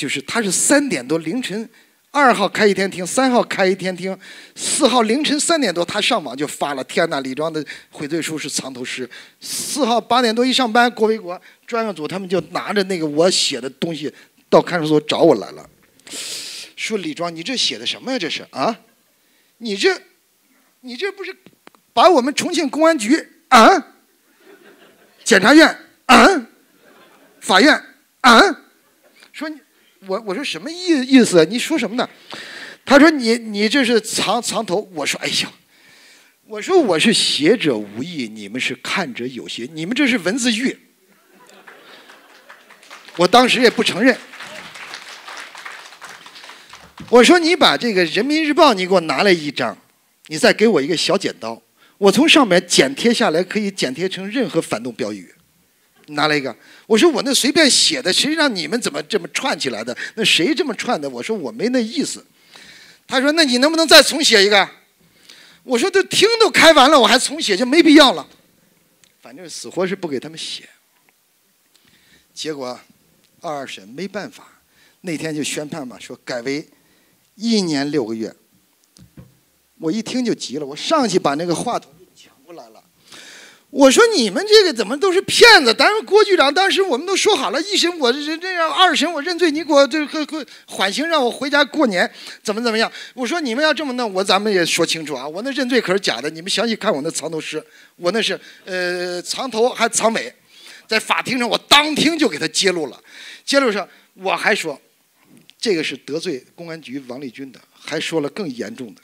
就是他是三点多凌晨，二号开一天庭，三号开一天庭，四号凌晨三点多他上网就发了，天呐，李庄的悔罪书是藏头诗。四号八点多一上班，郭维国专案组他们就拿着那个我写的东西到看守所找我来了，说李庄你这写的什么呀？这是啊，你这，你这不是把我们重庆公安局啊，检察院啊，法院啊，说你。我我说什么意意思？你说什么呢？他说你你这是藏藏头。我说哎呀，我说我是写者无意，你们是看者有心，你们这是文字狱。我当时也不承认。我说你把这个《人民日报》你给我拿来一张，你再给我一个小剪刀，我从上面剪贴下来，可以剪贴成任何反动标语。拿了一个，我说我那随便写的，谁让你们怎么这么串起来的？那谁这么串的？我说我没那意思。他说那你能不能再重写一个？我说都听都开完了，我还重写就没必要了。反正死活是不给他们写。结果二审没办法，那天就宣判嘛，说改为一年六个月。我一听就急了，我上去把那个话筒就抢过来了。我说你们这个怎么都是骗子？当时郭局长当时我们都说好了，一审我这这样，二审我认罪，你给我这个个缓刑，让我回家过年，怎么怎么样？我说你们要这么弄，我咱们也说清楚啊，我那认罪可是假的，你们详细看我那藏头诗，我那是呃藏头还藏尾，在法庭上我当庭就给他揭露了，揭露上我还说，这个是得罪公安局王立军的，还说了更严重的。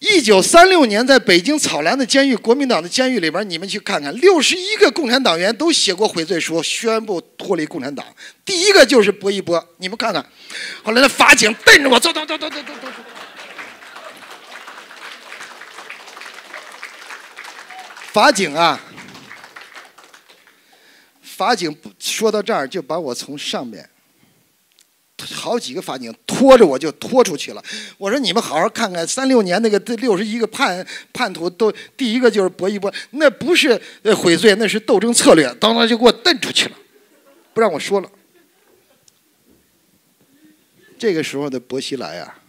一九三六年，在北京草兰的监狱，国民党的监狱里边，你们去看看，六十一个共产党员都写过悔罪书，宣布脱离共产党。第一个就是薄一波，你们看看。后来那法警瞪着我，走走走走走走走。法警啊，法警说到这儿，就把我从上面。好几个法警拖着我就拖出去了。我说：“你们好好看看，三六年那个六十一个叛叛徒都第一个就是薄一波，那不是悔罪，那是斗争策略。”当当就给我蹬出去了，不让我说了。这个时候的薄熙来啊，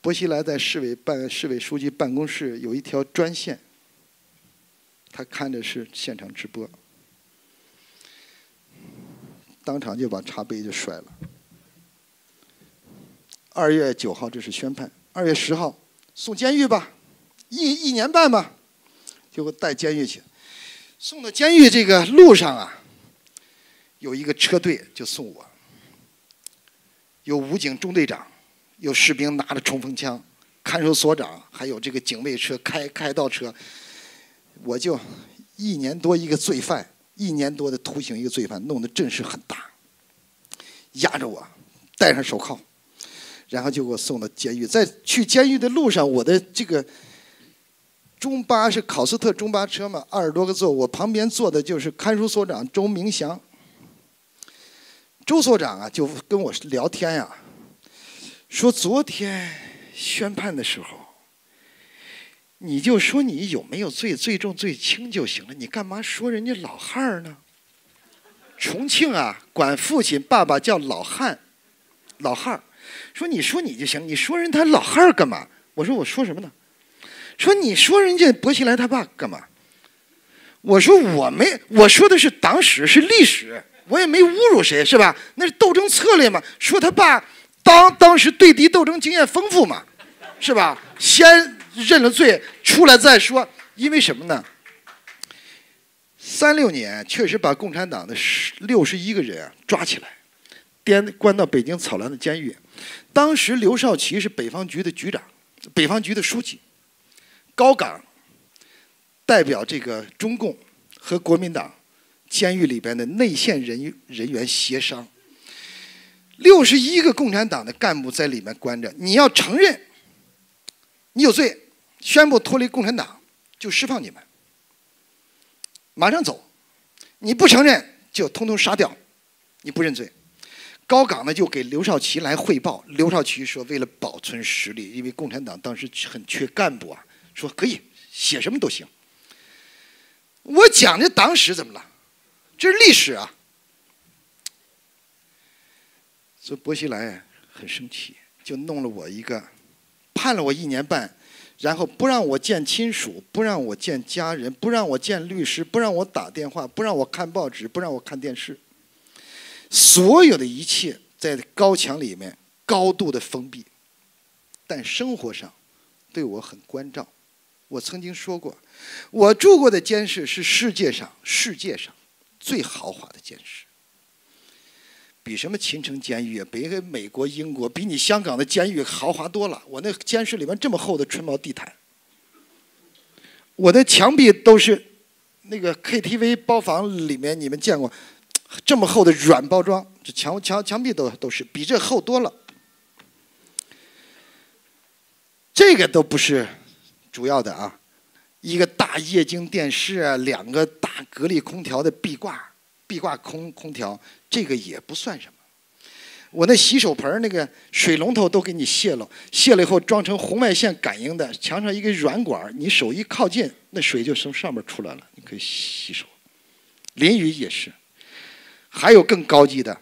薄熙来在市委办市委书记办公室有一条专线，他看着是现场直播。当场就把茶杯就摔了。二月九号这是宣判，二月十号送监狱吧，一一年半吧，就带监狱去。送到监狱这个路上啊，有一个车队就送我，有武警中队长，有士兵拿着冲锋枪，看守所长，还有这个警卫车开开道车。我就一年多一个罪犯。一年多的徒刑，一个罪犯，弄得阵势很大，压着我，戴上手铐，然后就给我送到监狱。在去监狱的路上，我的这个中巴是考斯特中巴车嘛，二十多个座，我旁边坐的就是看守所长周明祥。周所长啊，就跟我聊天呀，说昨天宣判的时候。你就说你有没有罪，最重最轻就行了。你干嘛说人家老汉儿呢？重庆啊，管父亲爸爸叫老汉，老汉儿。说你说你就行，你说人他老汉儿干嘛？我说我说什么呢？说你说人家薄熙来他爸干嘛？我说我没，我说的是党史，是历史，我也没侮辱谁，是吧？那是斗争策略嘛。说他爸当当时对敌斗争经验丰富嘛，是吧？先认了罪，出来再说。因为什么呢？三六年确实把共产党的十六十一个人啊抓起来，颠关到北京草兰的监狱。当时刘少奇是北方局的局长，北方局的书记，高岗代表这个中共和国民党监狱里边的内线人人员协商。六十一个共产党的干部在里面关着，你要承认你有罪，宣布脱离共产党，就释放你们。马上走，你不承认就通通杀掉，你不认罪。高岗呢就给刘少奇来汇报，刘少奇说为了保存实力，因为共产党当时很缺干部啊，说可以写什么都行。我讲的党史怎么了？这是历史啊。所以薄熙来很生气，就弄了我一个，判了我一年半。然后不让我见亲属，不让我见家人，不让我见律师，不让我打电话，不让我看报纸，不让我看电视。所有的一切在高墙里面高度的封闭，但生活上对我很关照。我曾经说过，我住过的监室是世界上世界上最豪华的监室。比什么秦城监狱啊，比美国、英国，比你香港的监狱豪华多了。我那监室里面这么厚的纯毛地毯，我的墙壁都是那个 KTV 包房里面你们见过这么厚的软包装，这墙墙墙壁都都是比这厚多了。这个都不是主要的啊，一个大液晶电视，两个大格力空调的壁挂。壁挂空空调，这个也不算什么。我那洗手盆那个水龙头都给你卸了，卸了以后装成红外线感应的，墙上一个软管你手一靠近，那水就从上面出来了，你可以洗手。淋雨也是，还有更高级的，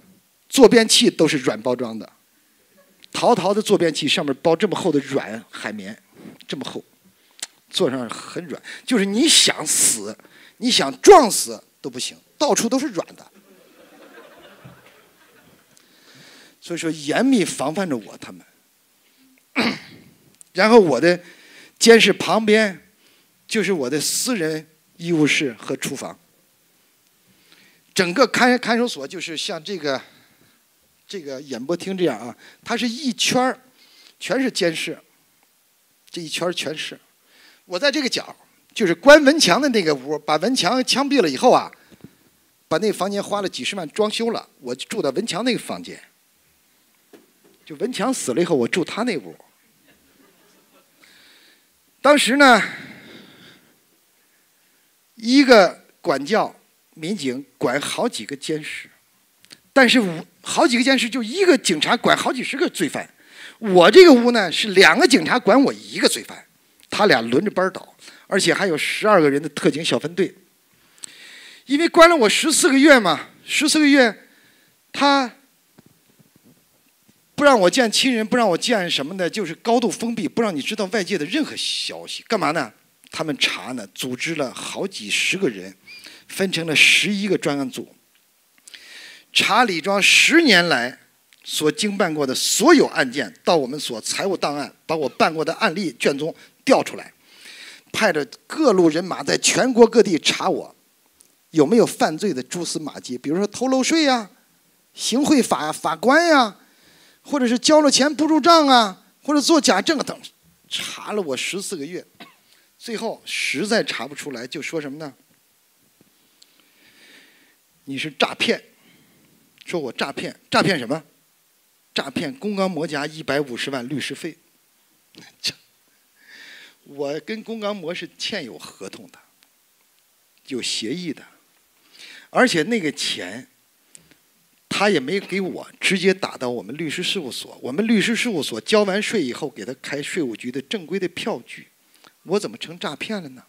坐便器都是软包装的，陶陶的坐便器上面包这么厚的软海绵，这么厚，坐上很软，就是你想死，你想撞死都不行。到处都是软的，所以说严密防范着我他们。然后我的监视旁边就是我的私人医务室和厨房。整个看看守所就是像这个这个演播厅这样啊，它是一圈全是监视，这一圈全是。我在这个角，就是关文强的那个屋，把文强枪毙了以后啊。把那房间花了几十万装修了，我住到文强那个房间。就文强死了以后，我住他那屋。当时呢，一个管教民警管好几个监室，但是五好几个监室就一个警察管好几十个罪犯。我这个屋呢是两个警察管我一个罪犯，他俩轮着班倒，而且还有十二个人的特警小分队。因为关了我十四个月嘛，十四个月，他不让我见亲人，不让我见什么的，就是高度封闭，不让你知道外界的任何消息。干嘛呢？他们查呢，组织了好几十个人，分成了十一个专案组，查李庄十年来所经办过的所有案件，到我们所财务档案，把我办过的案例卷宗调出来，派着各路人马在全国各地查我。有没有犯罪的蛛丝马迹？比如说偷漏税呀、行贿法法官呀，或者是交了钱不入账啊，或者做假证等，查了我十四个月，最后实在查不出来，就说什么呢？你是诈骗，说我诈骗，诈骗什么？诈骗公钢模夹一百五十万律师费。我跟公刚模是签有合同的，有协议的。而且那个钱，他也没给我，直接打到我们律师事务所。我们律师事务所交完税以后，给他开税务局的正规的票据。我怎么成诈骗了呢？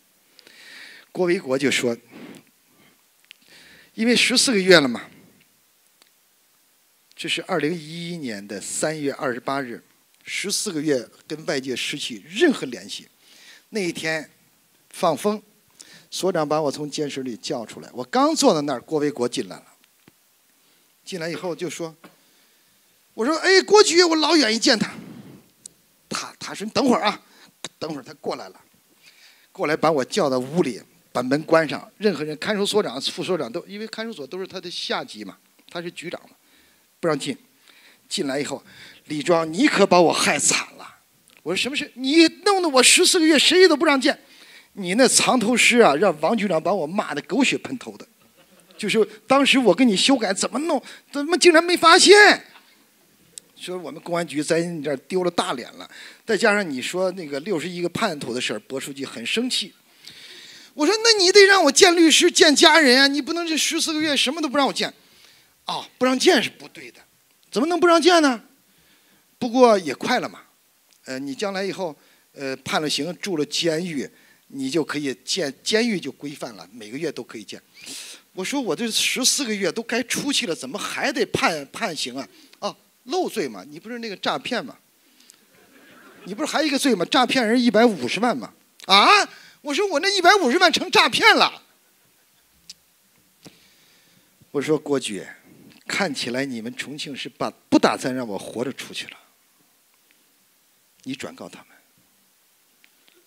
郭维国就说：“因为十四个月了嘛，这是二零一一年的三月二十八日，十四个月跟外界失去任何联系。那一天放风。”所长把我从监室里叫出来，我刚坐到那儿，郭维国进来了。进来以后就说：“我说，哎，郭局，我老远一见他，他他说你等会儿啊，等会儿他过来了，过来把我叫到屋里，把门关上，任何人，看守所长、副所长都，因为看守所都是他的下级嘛，他是局长嘛，不让进。进来以后，李庄，你可把我害惨了。我说什么事？你弄得我十四个月谁都不让见。”你那藏头诗啊，让王局长把我骂得狗血喷头的，就是当时我给你修改怎么弄，怎么竟然没发现？说我们公安局在你这儿丢了大脸了，再加上你说那个六十一个叛徒的事儿，薄书记很生气。我说那你得让我见律师、见家人啊，你不能这十四个月什么都不让我见。哦，不让见是不对的，怎么能不让见呢？不过也快了嘛，呃，你将来以后呃判了刑，住了监狱。你就可以见监狱就规范了，每个月都可以见。我说我这十四个月都该出去了，怎么还得判判刑啊？啊，漏罪嘛，你不是那个诈骗吗？你不是还有一个罪吗？诈骗人一百五十万吗？啊？我说我那一百五十万成诈骗了。我说郭局，看起来你们重庆是把不打算让我活着出去了。你转告他们。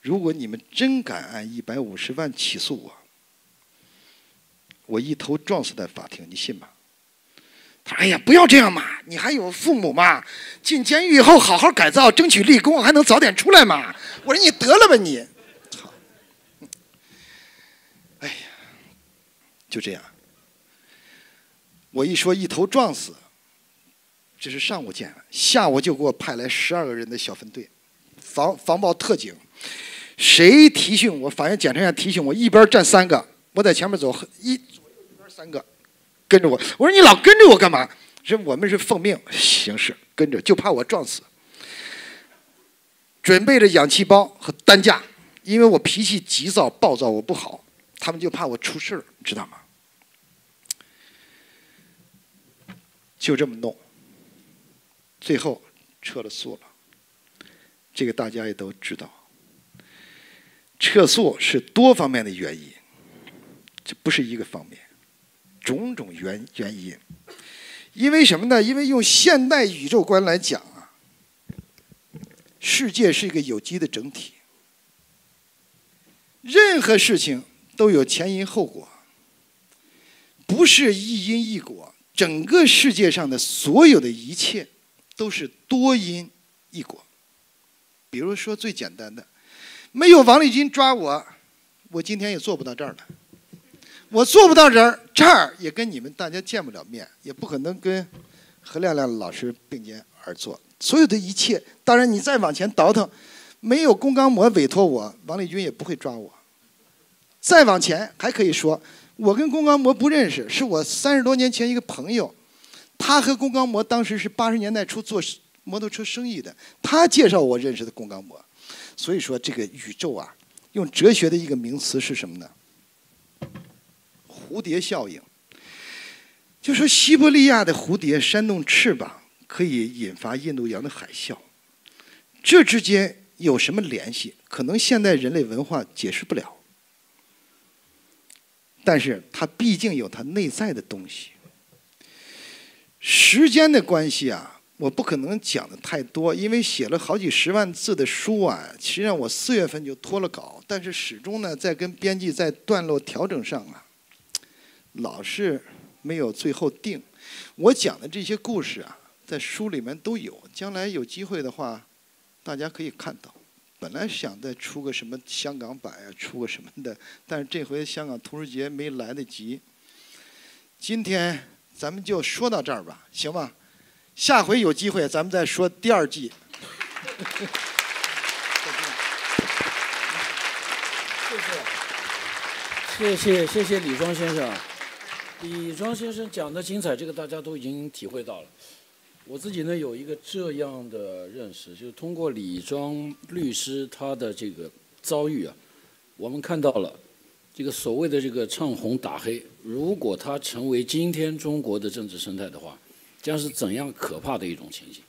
如果你们真敢按一百五十万起诉我，我一头撞死在法庭，你信吗？他说：“哎呀，不要这样嘛，你还有父母嘛，进监狱以后好好改造，争取立功，还能早点出来嘛。”我说：“你得了吧你！”操！哎呀，就这样。我一说一头撞死，这是上午见，下午就给我派来十二个人的小分队，防防暴特警。谁提醒我？法院检察院提醒我，一边站三个，我在前面走，一左右一边三个，跟着我。我说你老跟着我干嘛？说我们是奉命行事，跟着就怕我撞死。准备着氧气包和担架，因为我脾气急躁暴躁，我不好，他们就怕我出事儿，知道吗？就这么弄，最后撤了诉了。这个大家也都知道。撤诉是多方面的原因，这不是一个方面，种种原原因。因为什么呢？因为用现代宇宙观来讲啊，世界是一个有机的整体，任何事情都有前因后果，不是一因一果。整个世界上的所有的一切都是多因一果。比如说最简单的。没有王立军抓我，我今天也坐不到这儿了。我坐不到这儿，这儿也跟你们大家见不了面，也不可能跟何亮亮老师并肩而坐。所有的一切，当然你再往前倒腾，没有龚刚模委托我，王立军也不会抓我。再往前还可以说，我跟龚刚模不认识，是我三十多年前一个朋友，他和龚刚模当时是八十年代初做摩托车生意的，他介绍我认识的龚刚模。所以说，这个宇宙啊，用哲学的一个名词是什么呢？蝴蝶效应。就说西伯利亚的蝴蝶扇动翅膀，可以引发印度洋的海啸，这之间有什么联系？可能现代人类文化解释不了，但是它毕竟有它内在的东西。时间的关系啊。我不可能讲的太多，因为写了好几十万字的书啊。实际上我四月份就脱了稿，但是始终呢在跟编辑在段落调整上啊，老是没有最后定。我讲的这些故事啊，在书里面都有，将来有机会的话，大家可以看到。本来想再出个什么香港版啊，出个什么的，但是这回香港图书节没来得及。今天咱们就说到这儿吧，行吧？下回有机会，咱们再说第二季。谢谢谢谢李庄先生，李庄先生讲的精彩，这个大家都已经体会到了。我自己呢有一个这样的认识，就是通过李庄律师他的这个遭遇啊，我们看到了这个所谓的这个唱红打黑，如果它成为今天中国的政治生态的话。将是怎样可怕的一种情形？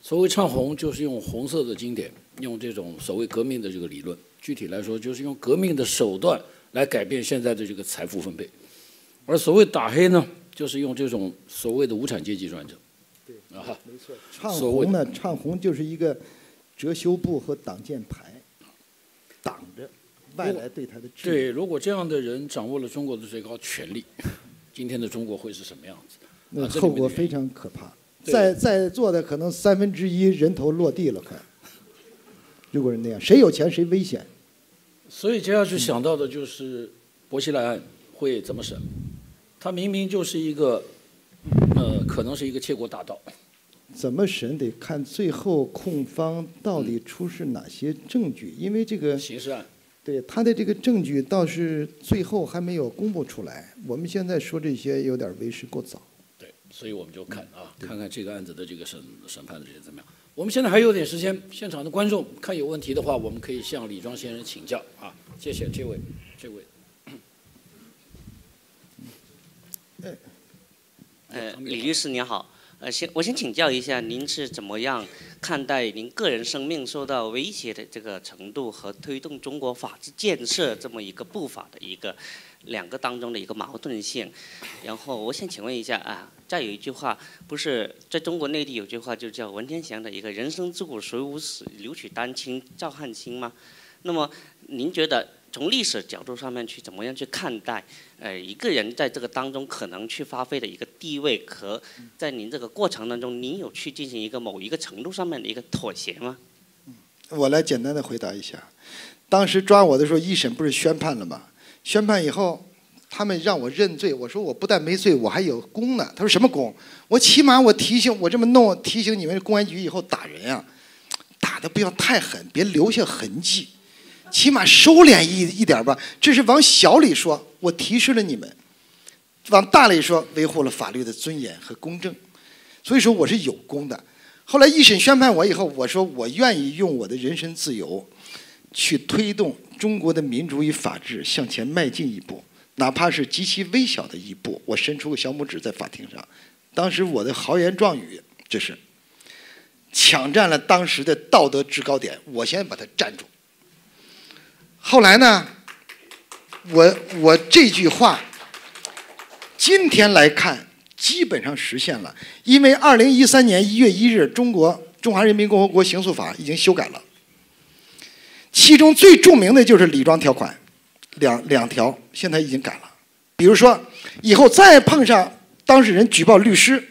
所谓唱红，就是用红色的经典，用这种所谓革命的这个理论，具体来说，就是用革命的手段来改变现在的这个财富分配。而所谓打黑呢，就是用这种所谓的无产阶级专政。对，啊，没错。唱红呢，唱红就是一个遮羞布和挡箭牌，挡着外来对他的制对，如果这样的人掌握了中国的最高权力，今天的中国会是什么样子？那后果非常可怕。在在座的可能三分之一人头落地了，快。如果是那样，谁有钱谁危险。所以接下去想到的就是薄熙来案会怎么审？他明明就是一个，呃，可能是一个窃国大盗。怎么审得看最后控方到底出示哪些证据，因为这个刑事案，对他的这个证据倒是最后还没有公布出来。我们现在说这些有点为时过早。对，所以我们就看啊，看看这个案子的这个审审判的这些怎么样。我们现在还有点时间，现场的观众看有问题的话，我们可以向李庄先生请教啊。谢谢这位，这位。呃，李律师您好，呃，先我先请教一下，您是怎么样看待您个人生命受到威胁的这个程度和推动中国法治建设这么一个步伐的一个两个当中的一个矛盾性？然后我想请问一下啊，再有一句话，不是在中国内地有句话就叫文天祥的一个人生自古谁无死，留取丹青照汗青吗？那么您觉得？从历史角度上面去怎么样去看待，呃，一个人在这个当中可能去发挥的一个地位和在您这个过程当中，您有去进行一个某一个程度上面的一个妥协吗？我来简单的回答一下，当时抓我的时候，一审不是宣判了吗？宣判以后，他们让我认罪，我说我不但没罪，我还有功呢。他说什么功？我起码我提醒我这么弄，提醒你们公安局以后打人啊，打的不要太狠，别留下痕迹。起码收敛一一点吧，这是往小里说，我提示了你们；往大里说，维护了法律的尊严和公正。所以说我是有功的。后来一审宣判我以后，我说我愿意用我的人身自由，去推动中国的民主与法治向前迈进一步，哪怕是极其微小的一步。我伸出个小拇指在法庭上，当时我的豪言壮语就是抢占了当时的道德制高点，我先把它占住。后来呢，我我这句话，今天来看基本上实现了，因为二零一三年一月一日，中国中华人民共和国刑诉法已经修改了，其中最著名的就是李庄条款，两两条现在已经改了。比如说，以后再碰上当事人举报律师，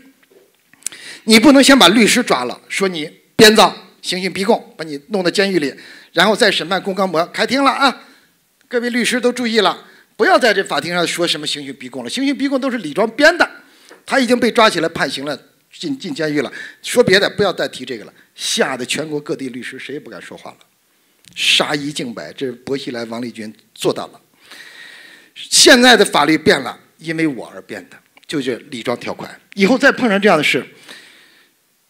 你不能先把律师抓了，说你编造、刑讯逼供，把你弄到监狱里。然后再审判龚刚模开庭了啊！各位律师都注意了，不要在这法庭上说什么刑讯逼供了，刑讯逼供都是李庄编的，他已经被抓起来判刑了，进进监狱了。说别的不要再提这个了，吓得全国各地律师谁也不敢说话了，杀一儆百。这是薄熙来、王立军做到了。现在的法律变了，因为我而变的，就是李庄条款。以后再碰上这样的事，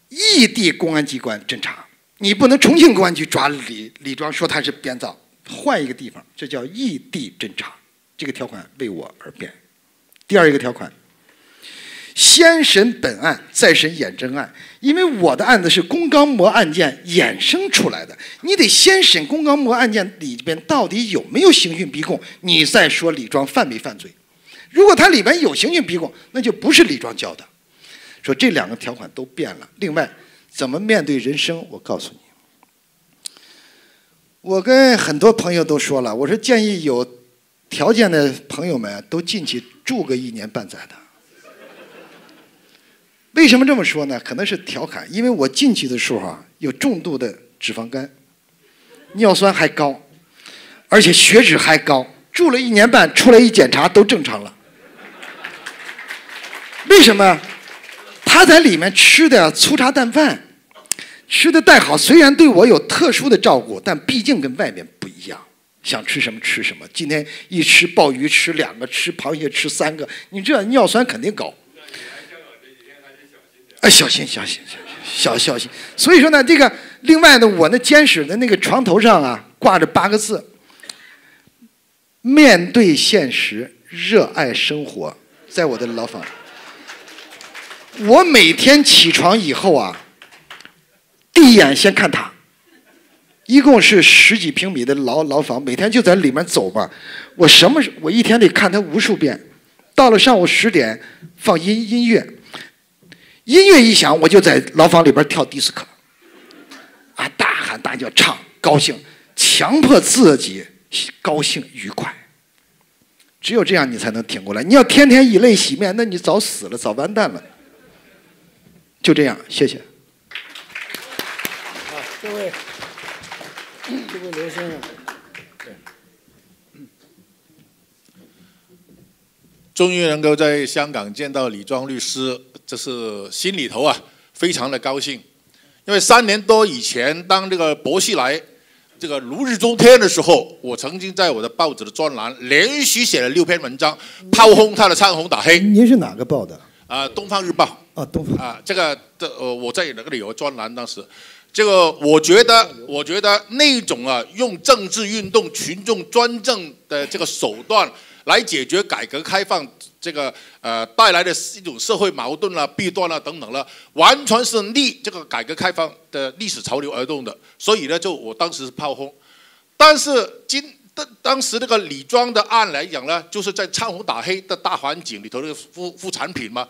异地公安机关侦查。你不能重庆公安局抓李李庄说他是编造，换一个地方，这叫异地侦查。这个条款为我而变。第二一个条款，先审本案，再审衍征案。因为我的案子是龚刚模案件衍生出来的，你得先审龚刚模案件里边到底有没有刑讯逼供，你再说李庄犯没犯罪。如果他里边有刑讯逼供，那就不是李庄教的。说这两个条款都变了。另外。怎么面对人生？我告诉你，我跟很多朋友都说了，我说建议有条件的朋友们都进去住个一年半载的。为什么这么说呢？可能是调侃，因为我进去的时候啊，有重度的脂肪肝，尿酸还高，而且血脂还高。住了一年半，出来一检查都正常了。为什么？他在里面吃的粗茶淡饭，吃的再好，虽然对我有特殊的照顾，但毕竟跟外面不一样。想吃什么吃什么，今天一吃鲍鱼吃两个，吃螃蟹吃三个，你这尿酸肯定高。哎，小心小心小小心。所以说呢，这个另外呢，我那监室的那个床头上啊，挂着八个字：面对现实，热爱生活。在我的牢房。我每天起床以后啊，第一眼先看他，一共是十几平米的牢牢房，每天就在里面走吧。我什么我一天得看他无数遍。到了上午十点，放音音乐，音乐一响，我就在牢房里边跳迪斯科，啊，大喊大叫唱，高兴，强迫自己高兴愉快。只有这样，你才能挺过来。你要天天以泪洗面，那你早死了，早完蛋了。就这样，谢谢。啊，这位，这位刘先生，对，终于能够在香港见到李庄律师，这是心里头啊非常的高兴。因为三年多以前，当这个薄熙来这个如日中天的时候，我曾经在我的报纸的专栏连续写了六篇文章，炮轰他的唱红打黑。您是哪个报的？啊，《东方日报》啊，东方啊，这个的呃，我在那个旅游专栏，当时，这个我觉得，我觉得那种啊，用政治运动、群众专政的这个手段来解决改革开放这个呃带来的一种社会矛盾啦、弊端啦等等了，完全是逆这个改革开放的历史潮流而动的，所以呢，就我当时是炮轰，但是今。当当时那个李庄的案来讲呢，就是在唱红打黑的大环境里头的副副产品嘛。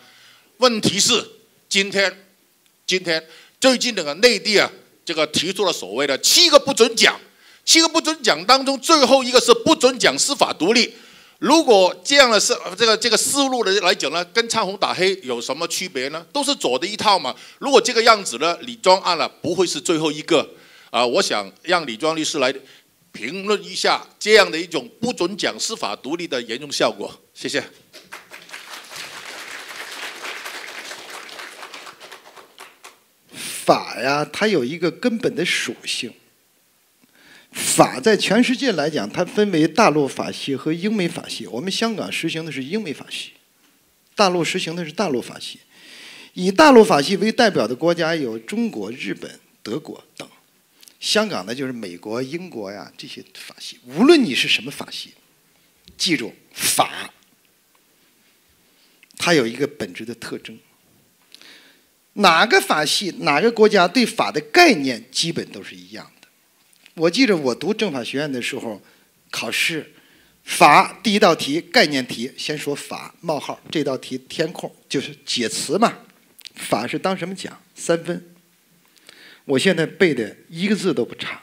问题是今天，今天最近那个内地啊，这个提出了所谓的七个不准讲，七个不准讲当中最后一个是不准讲司法独立。如果这样的是这个这个思路的来讲呢，跟唱红打黑有什么区别呢？都是左的一套嘛。如果这个样子呢，李庄案了不会是最后一个啊。我想让李庄律师来。评论一下这样的一种不准讲司法独立的严重效果，谢谢。法呀，它有一个根本的属性。法在全世界来讲，它分为大陆法系和英美法系。我们香港实行的是英美法系，大陆实行的是大陆法系。以大陆法系为代表的国家有中国、日本、德国等。香港呢，就是美国、英国呀这些法系。无论你是什么法系，记住法，它有一个本质的特征。哪个法系、哪个国家对法的概念基本都是一样的。我记着我读政法学院的时候，考试法第一道题概念题，先说法冒号，这道题填空就是解词嘛。法是当什么讲？三分。我现在背的一个字都不差。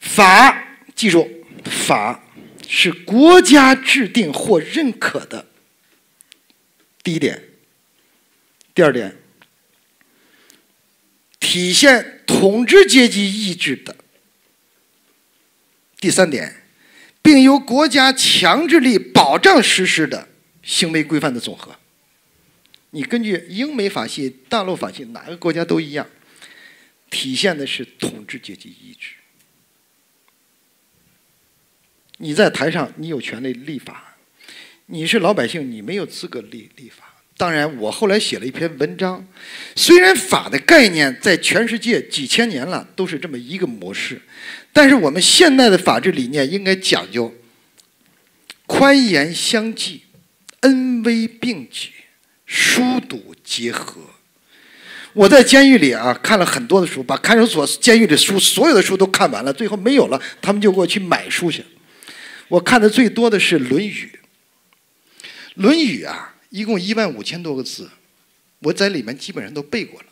法，记住，法是国家制定或认可的。第一点，第二点，体现统治阶级意志的。第三点，并由国家强制力保障实施的行为规范的总和。你根据英美法系、大陆法系，哪个国家都一样。体现的是统治阶级意志。你在台上，你有权利立法；你是老百姓，你没有资格立立法。当然，我后来写了一篇文章，虽然法的概念在全世界几千年了都是这么一个模式，但是我们现代的法治理念应该讲究宽严相济、恩威并举、疏堵结合。我在监狱里啊看了很多的书，把看守所、监狱的书所有的书都看完了，最后没有了，他们就给我去买书去。我看的最多的是《论语》。《论语》啊，一共一万五千多个字，我在里面基本上都背过了。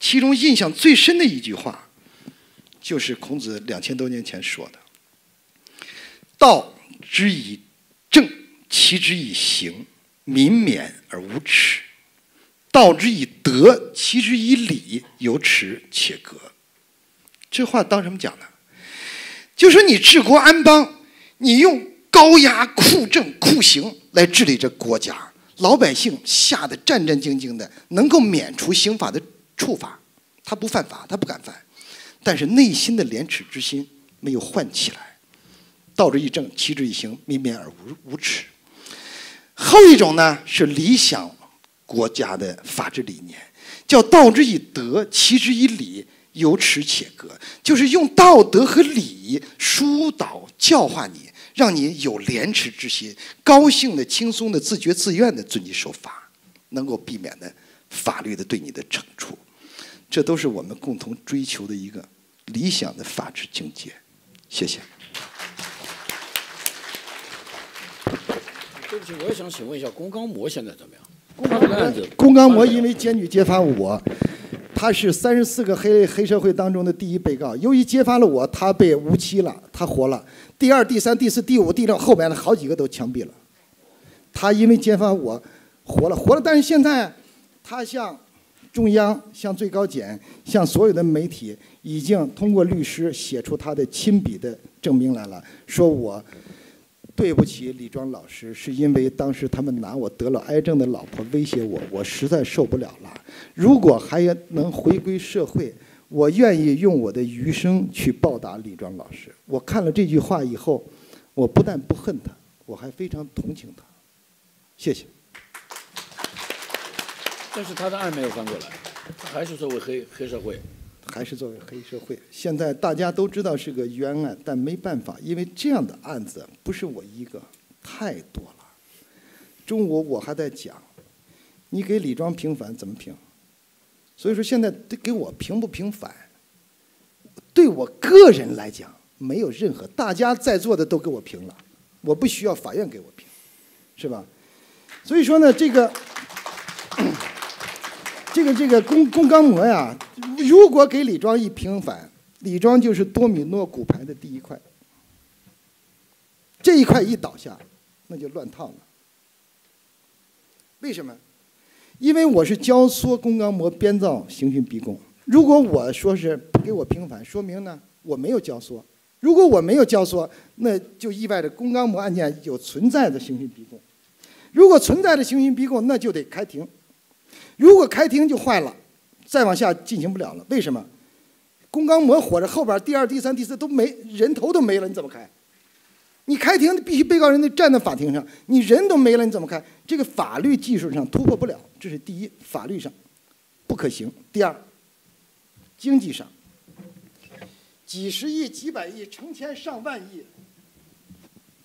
其中印象最深的一句话，就是孔子两千多年前说的：“道之以政，齐之以刑，民免而无耻。”道之以德，齐之以礼，有耻且格。这话当什么讲呢？就说你治国安邦，你用高压、酷政、酷刑来治理这国家，老百姓吓得战战兢兢的，能够免除刑法的处罚，他不犯法，他不敢犯，但是内心的廉耻之心没有唤起来。道之以政，齐之以刑，民免而无无耻。后一种呢是理想。国家的法治理念叫“道之以德，齐之以礼，有耻且格”，就是用道德和礼疏导教化你，让你有廉耻之心，高兴的、轻松的、自觉自愿的遵纪守法，能够避免的法律的对你的惩处。这都是我们共同追求的一个理想的法治境界。谢谢。对不起，我也想请问一下，龚刚模现在怎么样？龚刚这个案子，龚刚模因为检举揭发我，他是三十四个黑黑社会当中的第一被告。由于揭发了我，他被无期了，他活了。第二、第三、第四、第五、第六后边的好几个都枪毙了。他因为揭发我，活了，活了。但是现在，他向中央、向最高检、向所有的媒体，已经通过律师写出他的亲笔的证明来了，说我。对不起，李庄老师，是因为当时他们拿我得了癌症的老婆威胁我，我实在受不了了。如果还能回归社会，我愿意用我的余生去报答李庄老师。我看了这句话以后，我不但不恨他，我还非常同情他。谢谢。但是他的案没有翻过来，他还是作为黑黑社会。还是作为黑社会，现在大家都知道是个冤案，但没办法，因为这样的案子不是我一个，太多了。中午我还在讲，你给李庄平反怎么平？所以说现在得给我平不平反，对我个人来讲没有任何，大家在座的都给我平了，我不需要法院给我平，是吧？所以说呢，这个。这个这个龚龚刚模呀，如果给李庄一平反，李庄就是多米诺骨牌的第一块。这一块一倒下，那就乱套了。为什么？因为我是教唆龚刚模编造刑讯逼供。如果我说是不给我平反，说明呢我没有教唆。如果我没有教唆，那就意味着龚刚模案件有存在的刑讯逼供。如果存在的刑讯逼供，那就得开庭。如果开庭就坏了，再往下进行不了了。为什么？龚刚模活着，后边第二、第三、第四都没人头都没了，你怎么开？你开庭必须被告人得站在法庭上，你人都没了，你怎么开？这个法律技术上突破不了，这是第一，法律上不可行。第二，经济上，几十亿、几百亿、成千上万亿，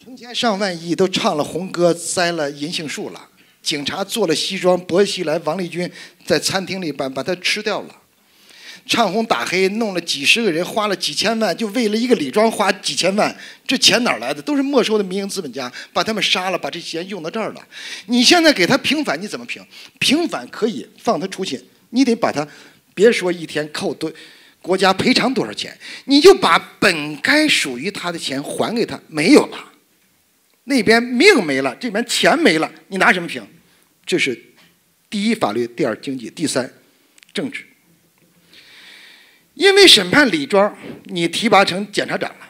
成千上万亿都唱了红歌，栽了银杏树了。警察做了西装，薄熙来、王立军在餐厅里把把他吃掉了，唱红打黑，弄了几十个人，花了几千万，就为了一个李庄花几千万，这钱哪来的？都是没收的民营资本家，把他们杀了，把这钱用到这儿了。你现在给他平反，你怎么平？平反可以放他出去，你得把他，别说一天扣多，国家赔偿多少钱，你就把本该属于他的钱还给他，没有了。那边命没了，这边钱没了，你拿什么评？这是第一法律，第二经济，第三政治。因为审判李庄，你提拔成检察长了；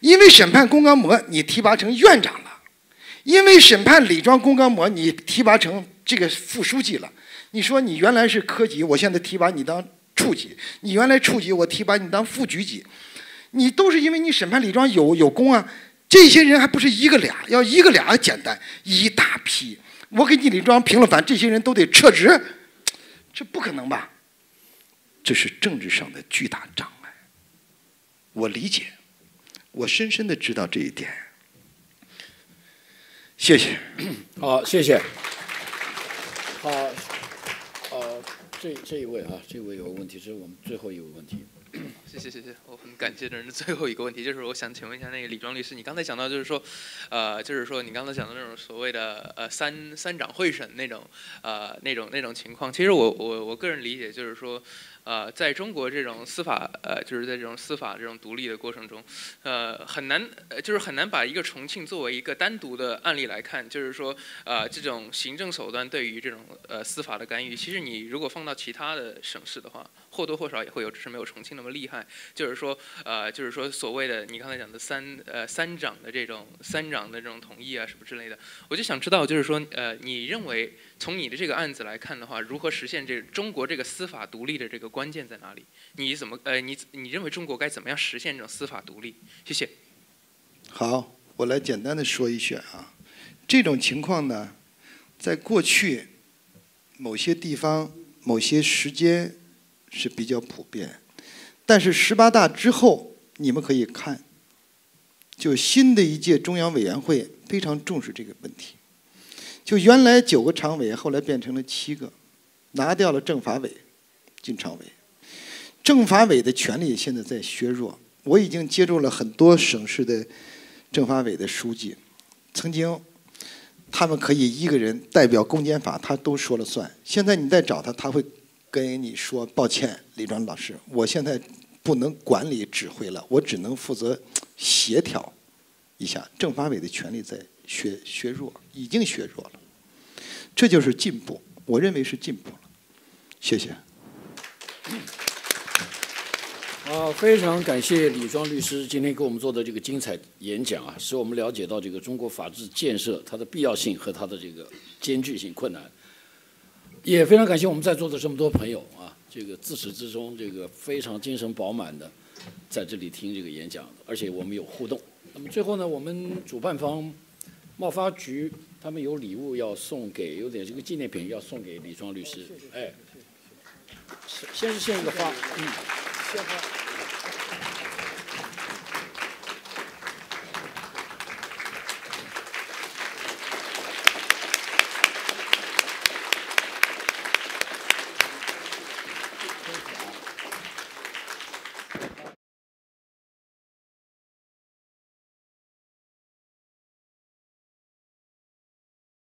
因为审判龚刚模，你提拔成院长了；因为审判李庄、龚刚模，你提拔成这个副书记了。你说你原来是科级，我现在提拔你当处级；你原来处级，我提拔你当副局级。你都是因为你审判李庄有有功啊。这些人还不是一个俩，要一个俩简单，一大批。我给你李庄平了反，这些人都得撤职，这不可能吧？这是政治上的巨大障碍。我理解，我深深的知道这一点。谢谢。好，谢谢。好，呃，这这一位啊，这位有个问题，这是我们最后一个问题。谢谢谢谢，我很感谢的人的最后一个问题就是，我想请问一下那个李庄律师，你刚才讲到就是说，呃，就是说你刚才讲的那种所谓的呃三三长会审那种呃那种那种情况，其实我我我个人理解就是说。呃，在中国这种司法，呃，就是在这种司法这种独立的过程中，呃，很难，就是很难把一个重庆作为一个单独的案例来看。就是说，呃，这种行政手段对于这种呃司法的干预，其实你如果放到其他的省市的话，或多或少也会有，只是没有重庆那么厉害。就是说，呃，就是说所谓的你刚才讲的三呃三长的这种三长的这种同意啊什么之类的，我就想知道，就是说，呃，你认为？从你的这个案子来看的话，如何实现这中国这个司法独立的这个关键在哪里？你怎么呃，你你认为中国该怎么样实现这种司法独立？谢谢。好，我来简单的说一下啊，这种情况呢，在过去某些地方、某些时间是比较普遍，但是十八大之后，你们可以看，就新的一届中央委员会非常重视这个问题。就原来九个常委，后来变成了七个，拿掉了政法委，进常委。政法委的权力现在在削弱。我已经接触了很多省市的政法委的书记，曾经他们可以一个人代表公检法，他都说了算。现在你再找他，他会跟你说：“抱歉，李庄老师，我现在不能管理指挥了，我只能负责协调一下。”政法委的权力在削削弱，已经削弱了。这就是进步，我认为是进步了。谢谢。啊，非常感谢李庄律师今天给我们做的这个精彩演讲啊，使我们了解到这个中国法治建设它的必要性和它的这个艰巨性、困难。也非常感谢我们在座的这么多朋友啊，这个自始至终这个非常精神饱满的在这里听这个演讲，而且我们有互动。那么最后呢，我们主办方贸发局他们有礼物要送给，有点这个纪念品要送给李庄律师。哎，先是献一个花，嗯，献花。